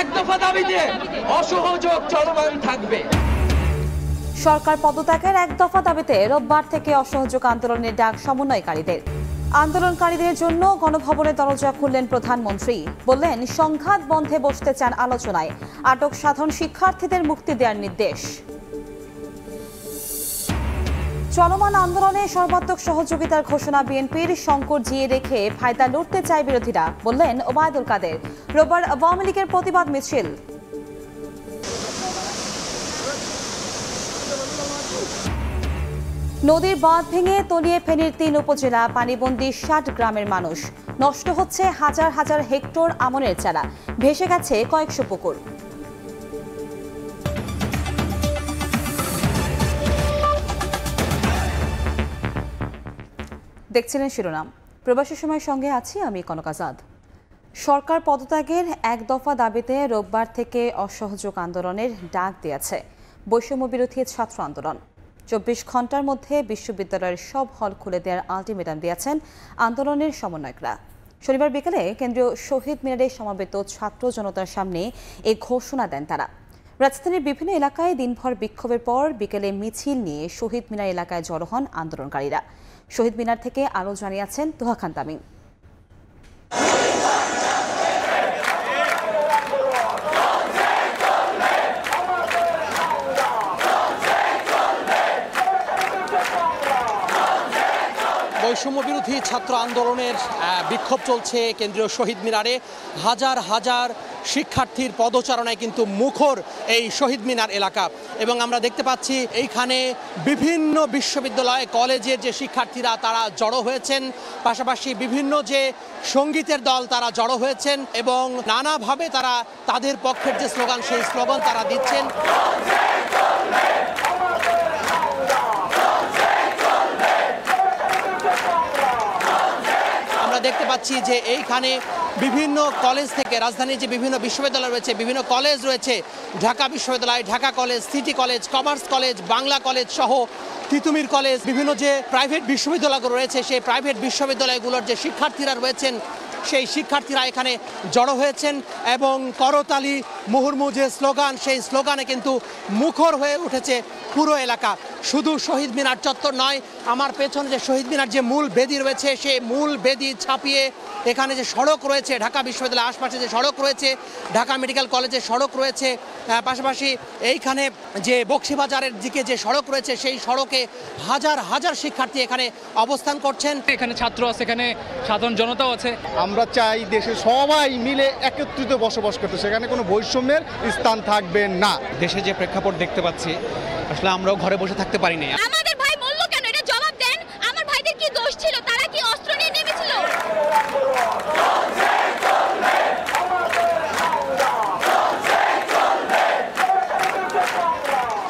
এক দফা দাবিতে অসহযোগ চলমান থাকবে। সরকার পদত্যাগের এক দফা দাবিতে রোববার থেকে অসহযোগ আন্দোলনের ডাক সমন্বয়কারীদের। আন্দোলনকারীদের জন্য গণভবনের দরজা খুললেন প্রধানমন্ত্রী। বললেন, সংঘাত বন্ধে বসতে চান আলোচনায়। আটক সাধারণ শিক্ষার্থীদের মুক্তি দেওয়ার নির্দেশ। চলমান আন্দোলনে সর্বাত্মক সহযোগিতার ঘোষণা বিএনপির শঙ্কর জিয়ে রেখে ফায়দা লড়তে চায় বিরোধীরা, বললেন ওবায়দুল কাদের। রোববার আওয়ামী লীগের প্রতিবাদ মিছিল। নদীর বাঁধ ভেঙে তলিয়ে ফেনীর তিন উপজেলা, পানিবন্দী ষাট গ্রামের মানুষ। নষ্ট হচ্ছে হাজার হাজার হেক্টর আমনের চারা। ভেসে গেছে কয়েকশো পুকুর। দেখছিলেন শিরোনাম। প্রবাসী সময়ের সঙ্গে আছি আমি কনক আজাদ। সরকার পদত্যাগের এক দফা দাবিতে রোববার থেকে অসহযোগ আন্দোলনের ডাক দিয়েছে বৈষম্য বিরোধী ছাত্র আন্দোলন। চব্বিশ ঘণ্টার মধ্যে বিশ্ববিদ্যালয়ের সব হল খুলে দেওয়ার আলটিমেটাম দিয়েছেন আন্দোলনের সমন্বয়করা। শনিবার বিকেলে কেন্দ্রীয় শহীদ মিনারে সমাবেত ছাত্র জনতার সামনে এ ঘোষণা দেন তারা। রাজধানীর বিভিন্ন এলাকায় দিনভর বিক্ষোভের পর বিকেলে মিছিল নিয়ে শহীদ মিনার এলাকায় জড়ো হন আন্দোলনকারীরা। শহীদ মিনার থেকে আরও জানিয়েছেন তোহা খান তামিম বৈষম্য বিরোধী ছাত্র আন্দোলনের বিক্ষোভ চলছে কেন্দ্রীয় শহীদ মিনারে। হাজার হাজার শিক্ষার্থীর পদচারণায় কিন্তু মুখর এই শহীদ মিনার এলাকা। এবং আমরা দেখতে পাচ্ছি এইখানে বিভিন্ন বিশ্ববিদ্যালয়, কলেজের যে শিক্ষার্থীরা তারা জড়ো হয়েছেন, পাশাপাশি বিভিন্ন যে সঙ্গীতের দল তারা জড়ো হয়েছেন এবং নানাভাবে তারা তাদের পক্ষের যে স্লোগান, সেই স্লোগান তারা দিচ্ছেন। দেখতে পাচ্ছি যে এইখানে বিভিন্ন কলেজ থেকে রাজধানীর যে বিভিন্ন বিশ্ববিদ্যালয় রয়েছে, বিভিন্ন কলেজ রয়েছে, ঢাকা বিশ্ববিদ্যালয়, Dhaka college city college commerce college Bangla college সহ তিতুমির কলেজ বিভিন্ন যে প্রাইভেট বিশ্ববিদ্যালয়গুলো রয়েছে, সেই প্রাইভেট বিশ্ববিদ্যালয়গুলোর যে শিক্ষার্থীরা রয়েছেন, সেই শিক্ষার্থীরা এখানে জড়ো হয়েছেন এবং করতালি মুহুর্মু যে স্লোগান সেই স্লোগানে কিন্তু মুখর হয়ে উঠেছে পুরো এলাকা। শুধু শহীদ মিনার চত্বর নয় আমার পেছনে যে শহীদ মিনার যে মূল বেদি রয়েছে সেই মূল বেদি ছাপিয়ে এখানে যে সড়ক রয়েছে ঢাকা বিশ্ববিদ্যালয়ের আশপাশে যে সড়ক রয়েছে ঢাকা মেডিকেল কলেজের সড়ক রয়েছে পাশাপাশি এইখানে যে বক্সিবাজারের দিকে যে সড়ক রয়েছে সেই সড়কে হাজার হাজার শিক্ষার্থী এখানে অবস্থান করছেন। এখানে ছাত্র আছে এখানে সাধারণ জনতাও আছে। আমরা চাই দেশে সবাই মিলে একত্রিত বসবাস করতে সেখানে কোনো বৈষম্যের স্থান থাকবে না। দেশে যে প্রেক্ষাপট দেখতে পাচ্ছি আসলে আমরাও ঘরে বসে থাকতে পারিনি আমাদের ভাই মূল্য কেন এটা জবাব দেন আমার ভাইদের কি দোষ ছিল তারা কি অস্ত্র নিয়ে নেমেছিল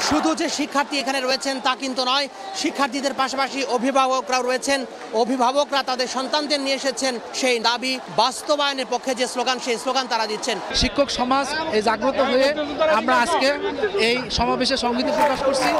শুধু যে শিক্ষার্থী এখানে রয়েছেন তা কিন্তু নয়। শিক্ষার্থীদের পাশাপাশি অভিভাবকরাও রয়েছেন। অভিভাবকরা তাদের সন্তানদের নিয়ে এসেছেন সেই দাবি। বাস্তবায়নের পক্ষে যে স্লোগান, সেই স্লোগান তারা দিচ্ছেন। শিক্ষক সমাজ এই জাগ্রত হয়ে আমরা আজকে এই সমাবেশে সংগীত প্রকাশ করছি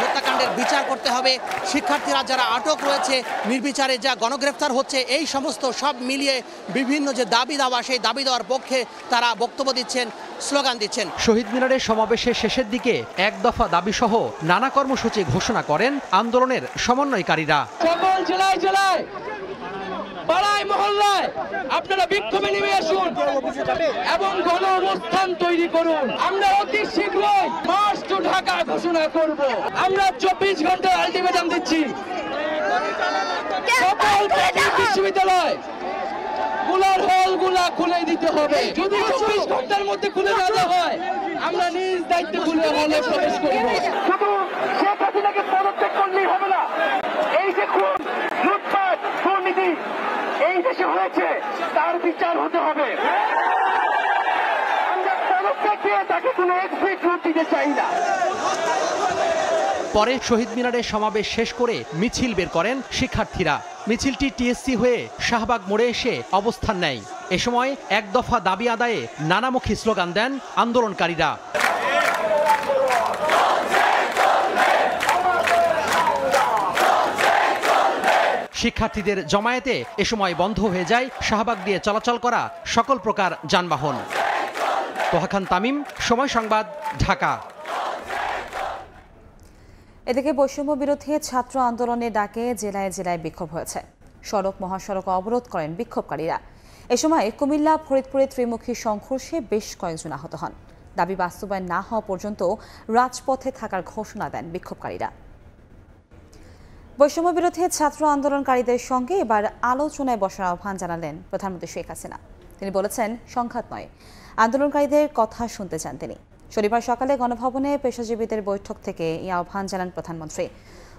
হত্যাকাণ্ডের বিচার করতে হবে। শিক্ষার্থীরা যারা আটক রয়েছে নির্বিচারে যা গণগ্রেফতার হচ্ছে এই সমস্ত সব মিলিয়ে বিভিন্ন যে দাবি দাওয়া সেই দাবি দেওয়ার পক্ষে তারা বক্তব্য দিচ্ছেন স্লোগান দিচ্ছেন। শহীদ মিনারের সমাবেশের শেষের দিকে এক দফা দাবি সহ নানা কর্মসূচি ঘোষণা করেন আন্দোলনের সমন্বয়কারীরা। জেলায় জেলায় পাড়ায় মহল্লায় আপনারা বিক্ষোভে নেমে আসুন এবং গণ অবস্থান তৈরি করুন। আমরা অতি শীঘ্রই মার্চ টু ঢাকা ঘোষণা করব। আমরা চব্বিশ ঘণ্টা আলটিমেটাম দিচ্ছি। সকল বিশ্ববিদ্যালয়গুলার হলগুলা খুলে দিতে হবে। যদি চব্বিশ ঘণ্টার মধ্যে খুলে না দেওয়া হয় আমরা নিজ দায়িত্বে খুলে হলে প্রবেশ করব। শুধু শেখ হাসিনাকে পদত্যাগ করলেই হবে না। এই যে খুন লুটপাট দুর্নীতি এই দেশে হয়েছে, তার বিচার হতে হবে। পরে শহীদ মিনারের সমাবেশ শেষ করে মিছিল বের করেন শিক্ষার্থীরা। মিছিলটি টিএসসি হয়ে শাহবাগ মোড়ে এসে অবস্থান নেয়। এ সময় এক দফা দাবি আদায়ে নানামুখী স্লোগান দেন আন্দোলনকারীরা। শিক্ষার্থীদের জমায়েতে এ সময় বন্ধ হয়ে যায়, শাহবাগ দিয়ে চলাচল করা সকল প্রকার যানবাহন। তোহা খান তামিম, সময় সংবাদ, ঢাকা। এদিকে বৈষম্য বিরোধী ছাত্র আন্দোলনের ডাকে জেলায় জেলায় বিক্ষোভ হয়েছে। সড়ক মহাসড়ক অবরোধ করেন বিক্ষোভকারীরা। এ সময় কুমিল্লা, ফরিদপুরে ত্রিমুখী সংঘর্ষে বেশ কয়েকজন আহত হন। দাবি বাস্তবায়ন না হওয়া পর্যন্ত রাজপথে থাকার ঘোষণা দেন বিক্ষোভকারীরা। বৈষম্য বিরোধী ছাত্র আন্দোলনকারীদের সঙ্গে এবার আলোচনায় বসার আহ্বান জানালেন প্রধানমন্ত্রী শেখ হাসিনা। তিনি বলেছেন, সংঘাত নয়, আন্দোলনকারীদের কথা শুনতে চান তিনি। শনিবার সকালে গণভবনে পেশাজীবীদের বৈঠক থেকে এই আহ্বান জানান প্রধানমন্ত্রী।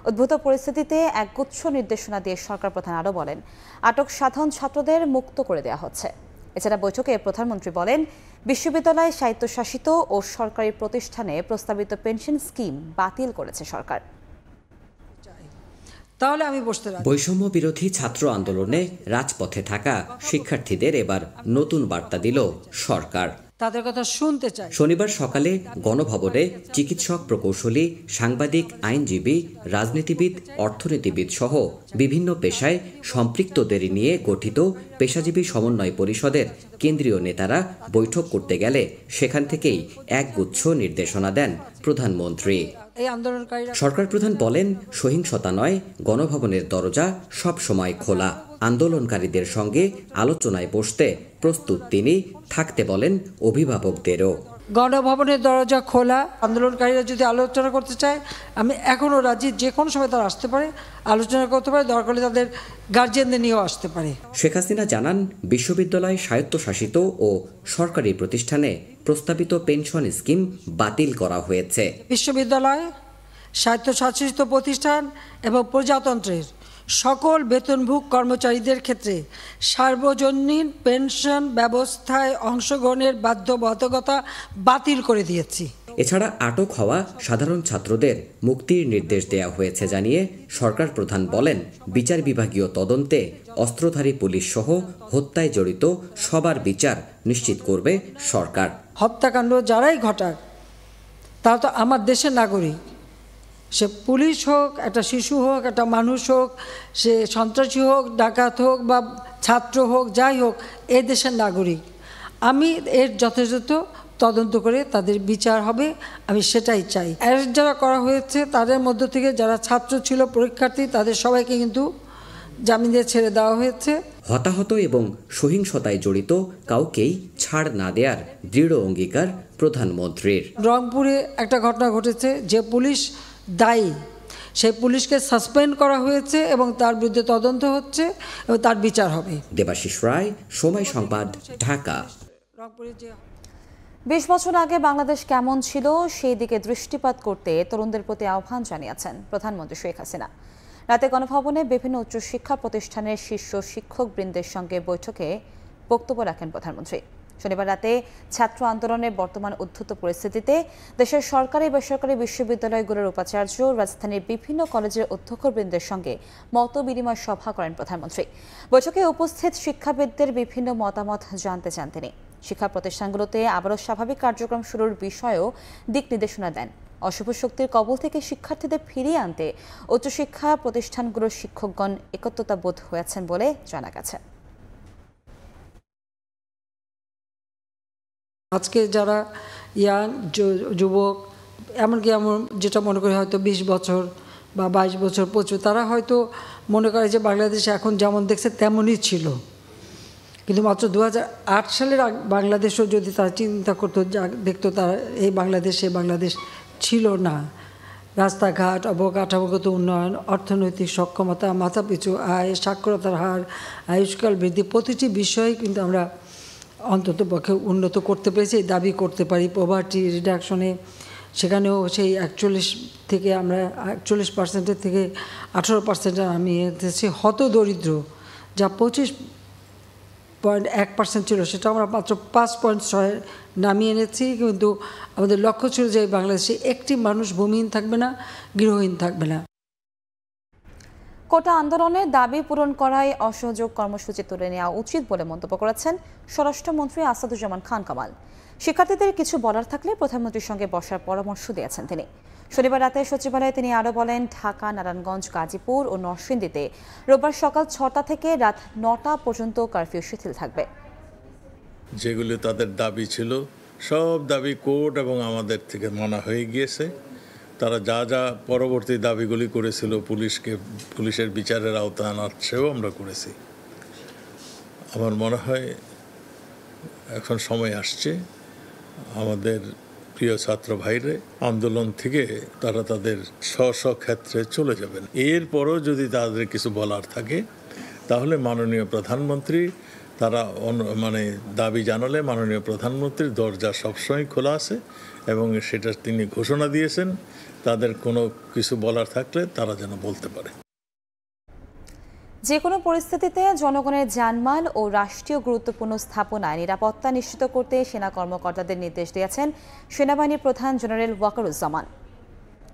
উদ্ভূত পরিস্থিতিতে একগুচ্ছ নির্দেশনা দিয়ে সরকার প্রধান আরও বলেন, আটক সাধারণ ছাত্রদের মুক্ত করে দেওয়া হচ্ছে। এছাড়া বৈঠকে প্রধানমন্ত্রী বলেন, বিশ্ববিদ্যালয় স্বায়ত্তশাসিত ও সরকারি প্রতিষ্ঠানে প্রস্তাবিত পেনশন স্কিম বাতিল করেছে সরকার। তাহলে আমি বসতে রাজি। বৈষম্য বিরোধী ছাত্র আন্দোলনে রাজপথে থাকা শিক্ষার্থীদের এবার নতুন বার্তা দিল সরকার। তাদের কথা শুনতে চাই। শনিবার সকালে গণভবনে চিকিৎসক প্রকৌশলী সাংবাদিক আইনজীবী রাজনীতিবিদ অর্থনীতিবিদ সহ বিভিন্ন পেশায় সম্পৃক্তদের নিয়ে গঠিত পেশাজীবী সমন্বয় পরিষদের কেন্দ্রীয় নেতারা বৈঠক করতে গেলে সেখান থেকেই একগুচ্ছ নির্দেশনা দেন প্রধানমন্ত্রী। এই আন্দোলনকারীরা সরকার প্রধান বলেন, সহিংসতা নয়, গণভবনের দরজা সব সময় খোলা। আন্দোলনকারীদের সঙ্গে আলোচনায় বসতে প্রস্তুত তিনি, থাকতে বলেন অভিভাবকদেরও। গণভবনের দরজা খোলা। আন্দোলনকারীরা যদি আলোচনা করতে চায় আমি এখনও রাজি যে কোনো সময় তারা আসতে পারে আলোচনা করতে পারে দরকার হলে তাদের গার্জিয়ানদের নিয়েও আসতে পারে। শেখ হাসিনা জানান বিশ্ববিদ্যালয় স্বায়ত্তশাসিত ও সরকারি প্রতিষ্ঠানে প্রস্তাবিত পেনশন স্কিম বাতিল করা হয়েছে। বিশ্ববিদ্যালয় স্বায়ত্তশাসিত প্রতিষ্ঠান এবং প্রজাতন্ত্রের সকল বেতনভোগ কর্মচারীদের ক্ষেত্রে সার্বজনীন পেনশন ব্যবস্থায় অংশগ্রহণের বাধ্যবাধকতা বাতিল করে দিয়েছি। এছাড়া আটক হওয়া সাধারণ ছাত্রদের মুক্তির নির্দেশ দেওয়া হয়েছে জানিয়ে সরকার প্রধান বলেন বিচার বিভাগীয় তদন্তে অস্ত্রধারী পুলিশ সহ হত্যায় জড়িত সবার বিচার নিশ্চিত করবে সরকার। হত্যাকাণ্ড যারাই ঘটাক তারা তো আমার দেশের নাগরিক। সে পুলিশ হোক একটা শিশু হোক একটা মানুষ হোক সে সন্ত্রাসী হোক ডাকাত হোক বা ছাত্র হোক যাই হোক এ দেশের নাগরিক। আমি এর যথাযথ তদন্ত করে তাদের বিচার হবে আমি সেটাই চাই। অ্যারেস্ট যারা করা হয়েছে তাদের মধ্য থেকে যারা ছাত্র ছিল পরীক্ষার্থী তাদের সবাইকে কিন্তু জামিন ছেড়ে দেওয়া হয়েছে। হতাহত এবং সহিংসতায় জড়িত কাউকেই ছাড় না দেওয়ার দৃঢ় অঙ্গীকার প্রধানমন্ত্রীর। রংপুরে একটা ঘটনা ঘটেছে যে পুলিশ দায়ী। সেই পুলিশকে সাসপেন্ড করা হয়েছে এবং তার বিরুদ্ধে তদন্ত হচ্ছে এবং তার বিচার হবে। দেবাশিস রায় সময় সংবাদ ঢাকা। বিশ বছর আগে বাংলাদেশ কেমন ছিল সেই দিকে দৃষ্টিপাত করতে তরুণদের প্রতি আহ্বান জানিয়েছেন প্রধানমন্ত্রী শেখ হাসিনা। রাতে গণভবনে বিভিন্ন উচ্চশিক্ষা প্রতিষ্ঠানের শীর্ষ শিক্ষকবৃন্দের সঙ্গে বৈঠকে বক্তব্য রাখেন প্রধানমন্ত্রী। শনিবার রাতে ছাত্র আন্দোলনের বর্তমান উদ্ধত পরিস্থিতিতে দেশের সরকারি বেসরকারি বিশ্ববিদ্যালয়গুলোর উপাচার্য, রাজধানীর বিভিন্ন কলেজের অধ্যক্ষবৃন্দের সঙ্গে মত বিনিময় সভা করেন প্রধানমন্ত্রী। বৈঠকে উপস্থিত শিক্ষাবিদদের বিভিন্ন মতামত জানতে চান তিনি। শিক্ষা প্রতিষ্ঠানগুলোতে আবারও স্বাভাবিক কার্যক্রম শুরুর বিষয়েও দিক নির্দেশনা দেন। অশুভ শক্তির কবল থেকে শিক্ষার্থীদের ফিরিয়ে আনতে উচ্চশিক্ষা প্রতিষ্ঠানগুলোর শিক্ষকগণ একত্রতা বোধ হয়েছেন বলে জানা গেছে। আজকে যারা ইয়াং যুবক, এমনকি এমন যেটা মনে করি হয়তো বিশ বছর বা বাইশ বছর পঁচিশ তারা হয়তো মনে করে যে বাংলাদেশ এখন যেমন দেখছে তেমনই ছিল। কিন্তু মাত্র দু আট সালের বাংলাদেশও যদি তারা চিন্তা করতো, যা- দেখতো তারা এই বাংলাদেশ এই বাংলাদেশ ছিল না। রাস্তাঘাট, অবকাঠামোগত উন্নয়ন, অর্থনৈতিক সক্ষমতা, মাথাপিছু, আয়, সাক্ষরতার হার, আয়ুষ্কাল বৃদ্ধি, প্রতিটি বিষয়ে কিন্তু আমরা অন্তত পক্ষে উন্নত করতে পেরেছি দাবি করতে পারি। পভার্টি রিডাকশনে সেখানেও সেই একচল্লিশ থেকে আমরা, একচল্লিশ পার্সেন্টের থেকে আঠারো পার্সেন্টে নামিয়ে এনেছি হত দরিদ্র, যা পঁচিশ পয়েন্ট এক পার্সেন্ট ছিল সেটা আমরা মাত্র পাঁচ পয়েন্ট ছয় নামিয়ে এনেছি। কিন্তু আমাদের লক্ষ্য ছিল যে বাংলাদেশে একটি মানুষ ভূমিহীন থাকবে না, গৃহহীন থাকবে না। কোটা আন্দোলনের দাবি পূরণ করায় অসহযোগ কর্মসূচি তুলে নেওয়া উচিত বলে মন্তব্য করেছেন স্বরাষ্ট্রমন্ত্রী আসাদুজ্জামান খান কামাল। শিক্ষার্থীদের কিছু বলার থাকলে প্রধানমন্ত্রীর সঙ্গে বসার পরামর্শ দিয়েছেন তিনি। শনিবার রাতে সচিবালয়ে তিনি আরও বলেন, ঢাকা, নারায়ণগঞ্জ, গাজীপুর ও নরসিংদীতে রোববার সকাল ছটা থেকে রাত নটা পর্যন্ত কারফিউ শিথিল থাকবে। যেগুলো তাদের দাবি ছিল, সব দাবি কোর্ট এবং আমাদের থেকে মানা হয়ে গিয়েছে। তারা যা যা পরবর্তী দাবিগুলি করেছিল পুলিশকে, পুলিশের বিচারের আওতায় আনার সেও আমরা করেছি। আমার মনে হয় এখন সময় আসছে আমাদের প্রিয় ছাত্র ভাইরে আন্দোলন থেকে তারা তাদের স্ব স্ব ক্ষেত্রে চলে যাবেন। এরপরও যদি তাদের কিছু বলার থাকে, তাহলে মাননীয় প্রধানমন্ত্রী, তারা মানে দাবি জানালে মাননীয় প্রধানমন্ত্রীর দরজা সবসময় খোলা আছে এবং সেটা তিনি ঘোষণা দিয়েছেন। তাদের কোনো কিছু বলার থাকলে তারা যেন বলতে পারে। যে কোনো পরিস্থিতিতে জনগণের জানমাল ও রাষ্ট্রীয় গুরুত্বপূর্ণ স্থাপনায় নিরাপত্তা নিশ্চিত করতে সেনা কর্মকর্তাদের নির্দেশ দিয়েছেন সেনাবাহিনীর প্রধান জেনারেল ওয়াকারুজ্জামান।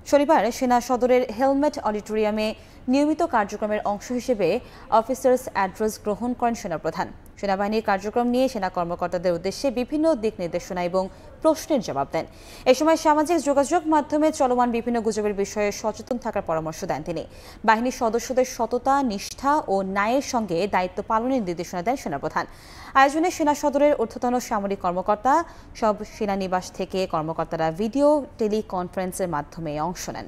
শনিবার সেনা সদরের হেলমেট অডিটোরিয়ামে নিয়মিত কার্যক্রমের অংশ হিসেবে অফিসার্স অ্যাড্রেস গ্রহণ করেন সেনাপ্রধান। সেনাবাহিনীর কার্যক্রম নিয়ে সেনা কর্মকর্তাদের উদ্দেশ্যে বিভিন্ন দিক নির্দেশনা এবং প্রশ্নের জবাব দেন। এ সময় সামাজিক যোগাযোগ মাধ্যমে চলমান বিভিন্ন গুজবের বিষয়ে সচেতন থাকার পরামর্শ দেন তিনি। বাহিনীর সদস্যদের সততা, নিষ্ঠা ও ন্যায়ের সঙ্গে দায়িত্ব পালনের নির্দেশনা দেন সেনাপ্রধান। আয়োজনে সেনা সদরের ঊর্ধ্বতন সামরিক কর্মকর্তা, সব সেনানিবাস থেকে কর্মকর্তারা ভিডিও, টেলিকনফারেন্সের মাধ্যমে অংশ নেন।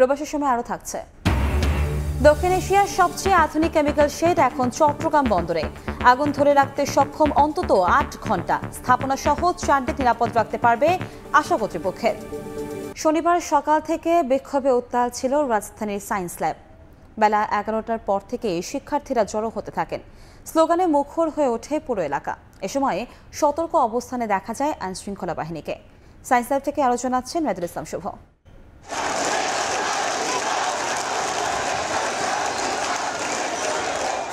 প্রবাসের সময় আরও থাকছে। দক্ষিণ এশিয়ার সবচেয়ে আধুনিক কেমিক্যাল শেড এখন চট্টগ্রাম বন্দরে। আগুন ধরে রাখতে সক্ষম অন্তত আট ঘণ্টা। স্থাপনা সহ চারদিক নিরাপদ রাখতে পারবে আশা কর্তৃপক্ষের। শনিবার সকাল থেকে বিক্ষোভে উত্তাল ছিল রাজধানীর সায়েন্স ল্যাব। বেলা এগারোটার পর থেকে শিক্ষার্থীরা জড়ো হতে থাকেন। স্লোগানে মুখর হয়ে ওঠে পুরো এলাকা। এ সময় সতর্ক অবস্থানে দেখা যায় আইনশৃঙ্খলা বাহিনীকে। সায়েন্স ল্যাব থেকে আরও জানাচ্ছেন মেদুল ইসলাম শুভ।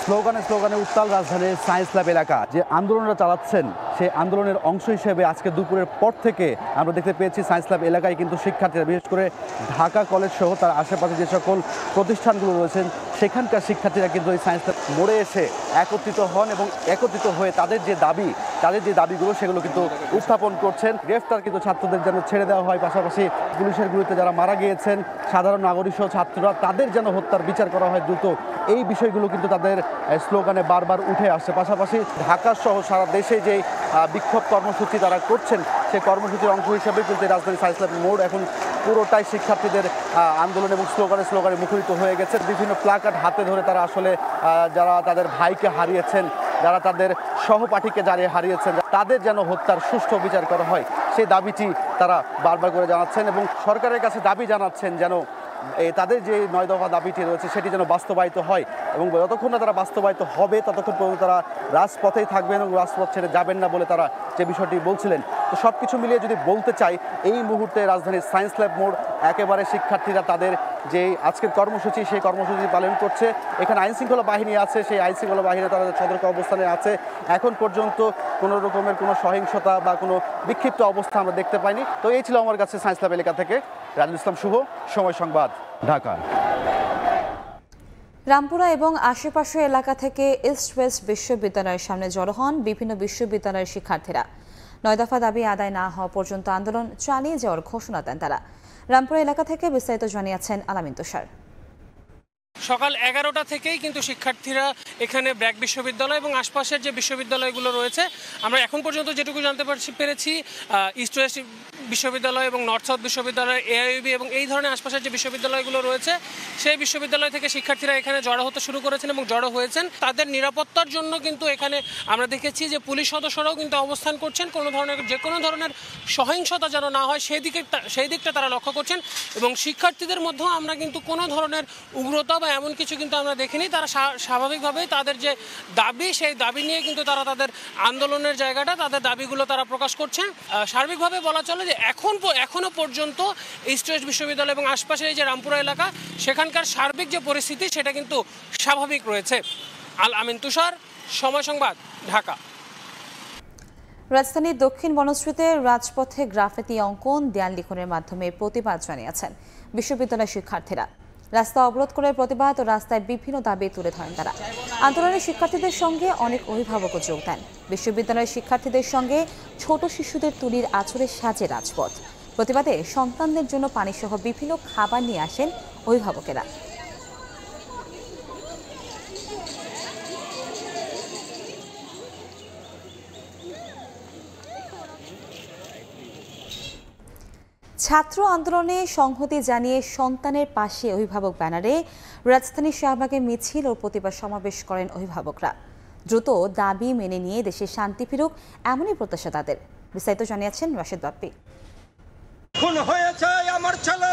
স্লোগানে স্লোগানে উত্তাল রাজধানীর সায়েন্স ল্যাব এলাকা যে আন্দোলনরা চালাচ্ছেন, সেই আন্দোলনের অংশ হিসেবে আজকে দুপুরের পর থেকে আমরা দেখতে পেয়েছি সায়েন্স ল্যাব এলাকায় কিন্তু শিক্ষার্থীরা, বিশেষ করে ঢাকা কলেজ সহ তার আশেপাশে যে সকল প্রতিষ্ঠানগুলো রয়েছেন, সেখানকার শিক্ষার্থীরা কিন্তু এই সায়েন্স ল্যাব মোড়ে এসে একত্রিত হন এবং একত্রিত হয়ে তাদের যে দাবি, তাদের যে দাবিগুলো সেগুলো কিন্তু উত্থাপন করছেন। গ্রেফতার কিন্তু ছাত্রদের যেন ছেড়ে দেওয়া হয়, পাশাপাশি পুলিশের বিরুদ্ধে যারা মারা গিয়েছেন, সাধারণ নাগরিক সহ ছাত্ররা, তাদের যেন হত্যার বিচার করা হয় দ্রুত এই বিষয়গুলো কিন্তু তাদের স্লোগানে বারবার উঠে আসছে। পাশাপাশি ঢাকা সহ সারা দেশে যে বিক্ষোভ কর্মসূচি তারা করছেন সেই কর্মসূচির অংশ হিসেবে কিন্তু রাজধানী ল্যাব মোড় এখন পুরোটাই শিক্ষার্থীদের আন্দোলন এবং স্লোগানে স্লোগানে মুখরিত হয়ে গেছে। বিভিন্ন প্লাকার্ড হাতে ধরে তারা আসলে যারা তাদের ভাইকে হারিয়েছেন, যারা তাদের সহপাঠীকে যারা হারিয়েছেন, তাদের যেন হত্যার সুষ্ঠু বিচার করা হয়, সেই দাবিটি তারা বারবার করে জানাচ্ছেন এবং সরকারের কাছে দাবি জানাচ্ছেন যেন তাদের যে নয় দফা দাবিটি রয়েছে, সেটি যেন বাস্তবায়িত হয় এবং যতক্ষণ না তারা বাস্তবায়িত হবে, ততক্ষণ পর্যন্ত তারা রাজপথেই থাকবেন এবং রাজপথ ছেড়ে যাবেন না বলে তারা যে বিষয়টি বলছিলেন। তো সব কিছু মিলিয়ে যদি বলতে চাই, এই মুহূর্তে রাজধানীর সায়েন্স ল্যাব মোড়, একেবারে শিক্ষার্থীরা তাদের যে আজকের কর্মসূচি, সেই কর্মসূচি পালন করছে। এখানে আইনশৃঙ্খলা বাহিনী আছে, সেই আইন শৃঙ্খলা বাহিনী তারা সতর্ক অবস্থানে আছে। এখন পর্যন্ত কোনো রকমের কোনো সহিংসতা বা কোনো বিক্ষিপ্ত অবস্থা আমরা দেখতে পাইনি। তো এই ছিল আমার কাছে সায়েন্স ল্যাব এলাকা থেকে। রাজুল ইসলাম শুভ, সময় সংবাদ। ঢাকা। রামপুরা এবং আশেপাশের এলাকা থেকে ইস্ট ওয়েস্ট বিশ্ববিদ্যালয়ের সামনে জড়ো হন বিভিন্ন বিশ্ববিদ্যালয়ের শিক্ষার্থীরা। নয় দফা দাবি আদায় না হওয়া পর্যন্ত আন্দোলন চালিয়ে যাওয়ার ঘোষণা দেন তারা। রামপুরা এলাকা থেকে বিস্তারিত জানিয়েছেন আলামিন তুষার। সকাল এগারোটা থেকেই কিন্তু শিক্ষার্থীরা এখানে ব্র্যাক বিশ্ববিদ্যালয় এবং আশপাশের যে বিশ্ববিদ্যালয়গুলো রয়েছে আমরা এখন পর্যন্ত যেটুকু জানতে পারছি পেরেছি আহ, ইস্ট ওয়েস্ট বিশ্ববিদ্যালয় এবং নর্থ সাউথ বিশ্ববিদ্যালয় এআইবি এবং এই ধরনের আশপাশের যে বিশ্ববিদ্যালয়গুলো রয়েছে, সেই বিশ্ববিদ্যালয় থেকে শিক্ষার্থীরা এখানে জড়ো হতে শুরু করেছেন এবং জড়ো হয়েছেন। তাদের নিরাপত্তার জন্য কিন্তু এখানে আমরা দেখেছি যে পুলিশ সদস্যরাও কিন্তু অবস্থান করছেন। কোনো ধরনের, যে কোনো ধরনের সহিংসতা যেন না হয়, সেই দিকে সেই দিকটা তারা লক্ষ্য করছেন এবং শিক্ষার্থীদের মধ্যেও আমরা কিন্তু কোনো ধরনের উগ্রতা বা এমন কিছু কিন্তু আমরা দেখিনি। তারা স্বা- স্বাভাবিকভাবেই তাদের যে দাবি, সেই দাবি নিয়ে কিন্তু তারা তাদের আন্দোলনের জায়গাটা, তাদের দাবিগুলো তারা প্রকাশ করছেন। সার্বিকভাবে বলা চলে যে এখন এখনও এখনও পর্যন্ত ইস্ট ওয়েস্ট বিশ্ববিদ্যালয় এবং আশপাশের এই যে রামপুরা এলাকা, সেখানকার সার্বিক যে পরিস্থিতি, সেটা কিন্তু স্বাভাবিক রয়েছে। আল আমিন তুষার, সময় সংবাদ, ঢাকা। রাজধানীর দক্ষিণ বনশ্রীতে রাজপথে গ্রাফেতি অঙ্কন, দেয়াল লিখনের মাধ্যমে প্রতিবাদ জানিয়েছেন বিশ্ববিদ্যালয় শিক্ষার্থীরা। রাস্তা অবরোধ করে প্রতিবাদ ও রাস্তায় বিভিন্ন দাবি তুলে ধরেন তারা। আন্দোলনের শিক্ষার্থীদের সঙ্গে অনেক অভিভাবকও যোগ দেন। বিশ্ববিদ্যালয়ের শিক্ষার্থীদের সঙ্গে ছোট শিশুদের তুলির আচরে সাজে রাজপথ। প্রতিবাদে সন্তানদের জন্য পানিসহ বিভিন্ন খাবার নিয়ে আসেন অভিভাবকেরা। ছাত্র আন্দোলনে সংহতি জানিয়ে সন্তানের পাশে অভিভাবক ব্যানারে রাজধানীর শাহবাগে মিছিল ও প্রতিবাদ সমাবেশ করেন অভিভাবকরা। দ্রুত দাবি মেনে নিয়ে দেশে শান্তি ফিরুক, এমনই প্রত্যাশা তাদের। বিস্তারিত জানিয়েছেন রাশেদ বাপ্পি। খুন হয়েছে আমার ছেলে।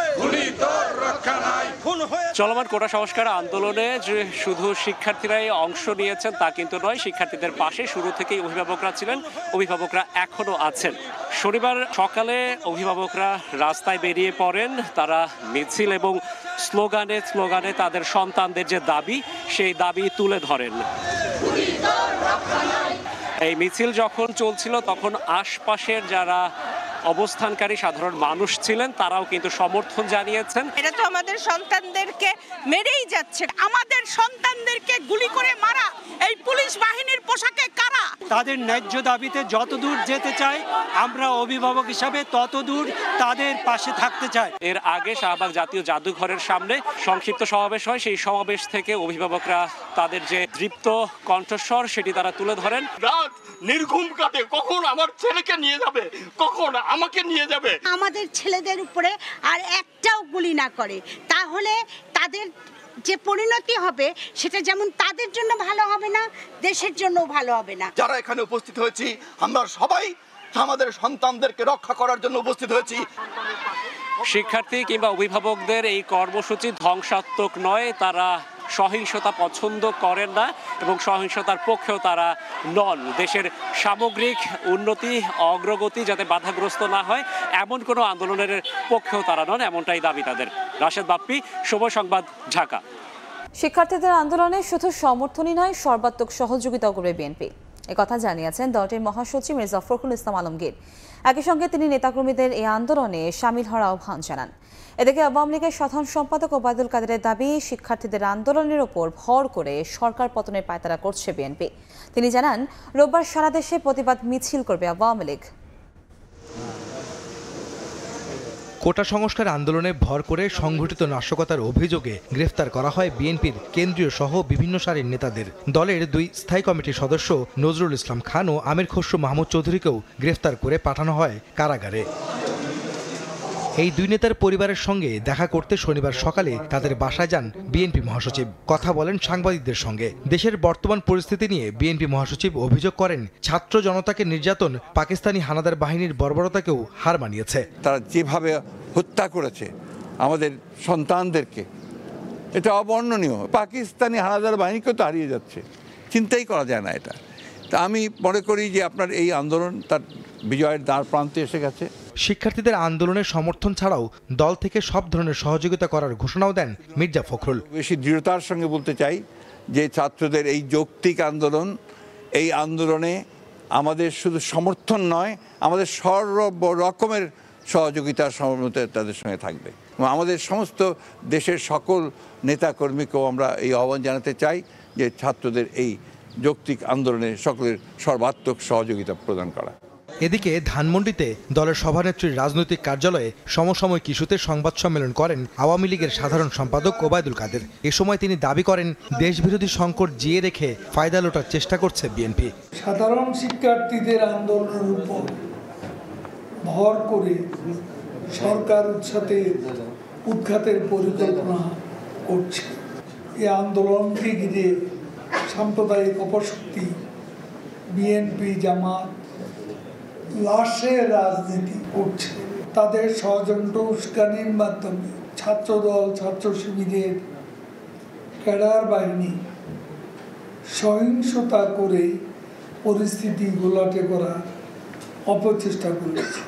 চলমান কোটা সংস্কার আন্দোলনে যে শুধু শিক্ষার্থীরাই অংশ নিয়েছেন তা কিন্তু নয় শিক্ষার্থীদের পাশে শুরু থেকেই অভিভাবকরা ছিলেন অভিভাবকরা এখনও আছেন। শনিবার সকালে অভিভাবকরা রাস্তায় বেরিয়ে পড়েন তারা মিছিল এবং স্লোগানে স্লোগানে তাদের সন্তানদের যে দাবি সেই দাবি তুলে ধরেন। এই মিছিল যখন চলছিল তখন আশপাশের যারা অবস্থানকারী সাধারণ মানুষ ছিলেন তারাও কিন্তু সমর্থন জানিয়েছেন। এটা তো আমাদের সন্তানদেরকে মেরেই যাচ্ছে। আমাদের সন্তানদেরকে গুলি করে মারা। এই পুলিশ বাহিনীর পোশাকে কারা? তাদের ন্যায্য দাবিতে যত দূর যেতে চাই আমরা অভিভাবক হিসাবে তত দূর তাদের পাশে থাকতে চাই। এর আগে শাহবাগ জাতীয় জাদুঘরের সামনে সংক্ষিপ্ত সমাবেশ হয়। সেই সমাবেশ থেকে অভিভাবকরা তাদের যে দৃপ্ত কণ্ঠস্বর সেটি তারা তুলে ধরেন। রাত নির্ঘুম কাটে। কখন আমার ছেলেকে নিয়ে যাবে? কখন আমাকে নিয়ে যাবে। আমাদের ছেলেদের উপরে আর একটাও গুলি না করে। তাহলে তাদের যে পরিণতি হবে সেটা যেমন তাদের জন্য ভালো হবে না দেশের জন্য ভালো হবে না। যারা এখানে উপস্থিত হয়েছি আমরা সবাই আমাদের সন্তানদেরকে রক্ষা করার জন্য উপস্থিত হয়েছি। শিক্ষার্থী কিংবা অভিভাবকদের এই কর্মসূচি ধ্বংসাত্মক নয় তারা সহিংসতা পছন্দ করেন না এবং সহিংসতার পক্ষেও তারা নন। দেশের সামগ্রিক উন্নতি, অগ্রগতি যাতে বাধাগ্রস্ত না হয়, এমন কোনো আন্দোলনের পক্ষেও তারা নন, এমনটাই দাবি তাদের। রাশেদ বাপ্পি সময় সংবাদ, ঢাকা। শিক্ষার্থীদের আন্দোলনে শুধু সমর্থনই নয়, সর্বাত্মক সহযোগিতা করবে বিএনপি। একথা জানিয়েছেন দলটির মহাসচিব মির্জা ফখরুল ইসলাম আলমগীর। একই সঙ্গে তিনি নেতাকর্মীদের এই আন্দোলনে সামিল হওয়ার আহ্বান জানান। এদিকে আওয়ামী লীগের সাধারণ সম্পাদক ওবায়দুল কাদেরের দাবি, শিক্ষার্থীদের আন্দোলনের ওপর ভর করে সরকার পতনের পায়তারা করছে বিএনপি। তিনি জানান, রোববার সারা দেশে প্রতিবাদ মিছিল করবে আওয়ামী লীগ। কোটা সংস্কার আন্দোলনে ভর করে সংঘটিত নাশকতার অভিযোগে গ্রেফতার করা হয় বিএনপির কেন্দ্রীয় সহ বিভিন্ন সারির নেতাদের। দলের দুই স্থায়ী কমিটির সদস্য নজরুল ইসলাম খান ও আমির খসরু মাহমুদ চৌধুরীকেও গ্রেফতার করে পাঠানো হয় কারাগারে। এই দুই নেতার পরিবারের সঙ্গে দেখা করতে শনিবার সকালে তাদের বাসায় যান বিএনপি মহাসচিব। কথা বলেন সাংবাদিকদের সঙ্গে। দেশের বর্তমান পরিস্থিতি নিয়ে বিএনপি মহাসচিব অভিযোগ করেন, ছাত্র জনতাকে নির্যাতন পাকিস্তানি হানাদার বাহিনীর বর্বরতাকেও হার মানিয়েছে। তারা যেভাবে হত্যা করেছে আমাদের সন্তানদেরকে, এটা অবর্ণনীয়। পাকিস্তানি হানাদার বাহিনীকে তো হারিয়ে যাচ্ছে, চিন্তাই করা যায় না এটা। তা আমি মনে করি যে আপনার এই আন্দোলন তার বিজয়ের দ্বার প্রান্তে এসে গেছে। শিক্ষার্থীদের আন্দোলনের সমর্থন ছাড়াও দল থেকে সব ধরনের সহযোগিতা করার ঘোষণাও দেন মির্জা ফখরুল। বেশি দৃঢ়তার সঙ্গে বলতে চাই যে ছাত্রদের এই যৌক্তিক আন্দোলন, এই আন্দোলনে আমাদের শুধু সমর্থন নয়, আমাদের সর্ব রকমের সহযোগিতার সমর্থ তাদের সঙ্গে থাকবে। আমাদের সমস্ত দেশের সকল নেতাকর্মীকেও আমরা এই আহ্বান জানাতে চাই যে ছাত্রদের এই যৌক্তিক আন্দোলনে সকলের সর্বাত্মক সহযোগিতা প্রদান করা। এদিকে ধানমন্ডিতে দলের সভানেত্রীর রাজনৈতিক কার্যালয়ে সমসাময়িক ইস্যুতে সংবাদ সম্মেলন করেন আওয়ামী লীগের সাধারণ সম্পাদক ওবায়দুল কাদের। এ সময় তিনি দাবি করেন, দেশবিরোধী সংকট জিয়ে রেখে ফায়দা লোটার চেষ্টা করছে বিএনপি। সাধারণ শিক্ষার্থীদের আন্দোলনের উপর ভর করে সরকার উৎসাতে উৎখাতের পরিকল্পনা করছে। এই আন্দোলনকে ঘিরে সাম্প্রদায়িক অপশক্তি, বিএনপি, জামাত লাশের রাজনীতি করছে। তাদের ষড়যন্ত্র উস্কানির মাধ্যমে ছাত্রদল ছাত্র শিবিরের ক্যাডার বাহিনী সহিংসতা করে পরিস্থিতি গোলাটে করার অপচেষ্টা করেছে।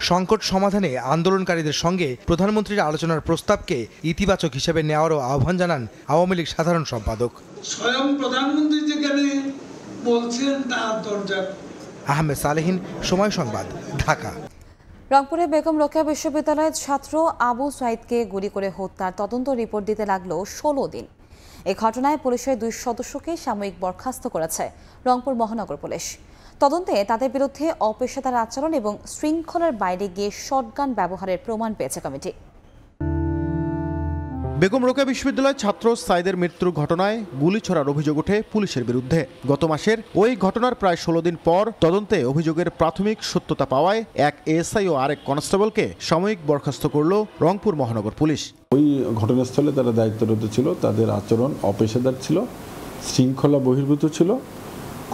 সংকট সমাধানে আন্দোলনকারীদের সঙ্গে প্রধানমন্ত্রীর আলোচনার প্রস্তাবকে ইতিবাচক হিসেবে নেওয়ারও আহ্বান জানান আওয়ামী লীগ সাধারণ সম্পাদক। স্বয়ং প্রধানমন্ত্রী যেখানে বলছেন তার দরজা আহমেদ সালেহিন, সময় সংবাদ, ঢাকা। রংপুরে বেগম রোকেয়া বিশ্ববিদ্যালয়ের ছাত্র আবু সাইদকে গুলি করে হত্যার তদন্ত রিপোর্ট দিতে লাগল ষোলো দিন। এই ঘটনায় পুলিশের দুই সদস্যকে সাময়িক বরখাস্ত করেছে রংপুর মহানগর পুলিশ। তদন্তে তাদের বিরুদ্ধে অপেশাদার আচরণ এবং শৃঙ্খলার বাইরে গিয়ে শটগান ব্যবহারের প্রমাণ পেয়েছে কমিটি। বেগম রোকেয়া বিশ্ববিদ্যালয়ের ছাত্র সাইদের মৃত্যুর ঘটনায় গুলি ছড়ার অভিযোগ ওঠে পুলিশের বিরুদ্ধে। গত মাসের ওই ঘটনার প্রায় ষোলো দিন পর তদন্তে অভিযোগের প্রাথমিক সত্যতা পাওয়ায় এক এএসআই ও আরেক কনস্টেবলকে সাময়িক বরখাস্ত করল রংপুর মহানগর পুলিশ। ওই ঘটনাস্থলে তারা দায়িত্বরত ছিল, তাদের আচরণ অপেশাদার ছিল, শৃঙ্খলা বহির্ভূত ছিল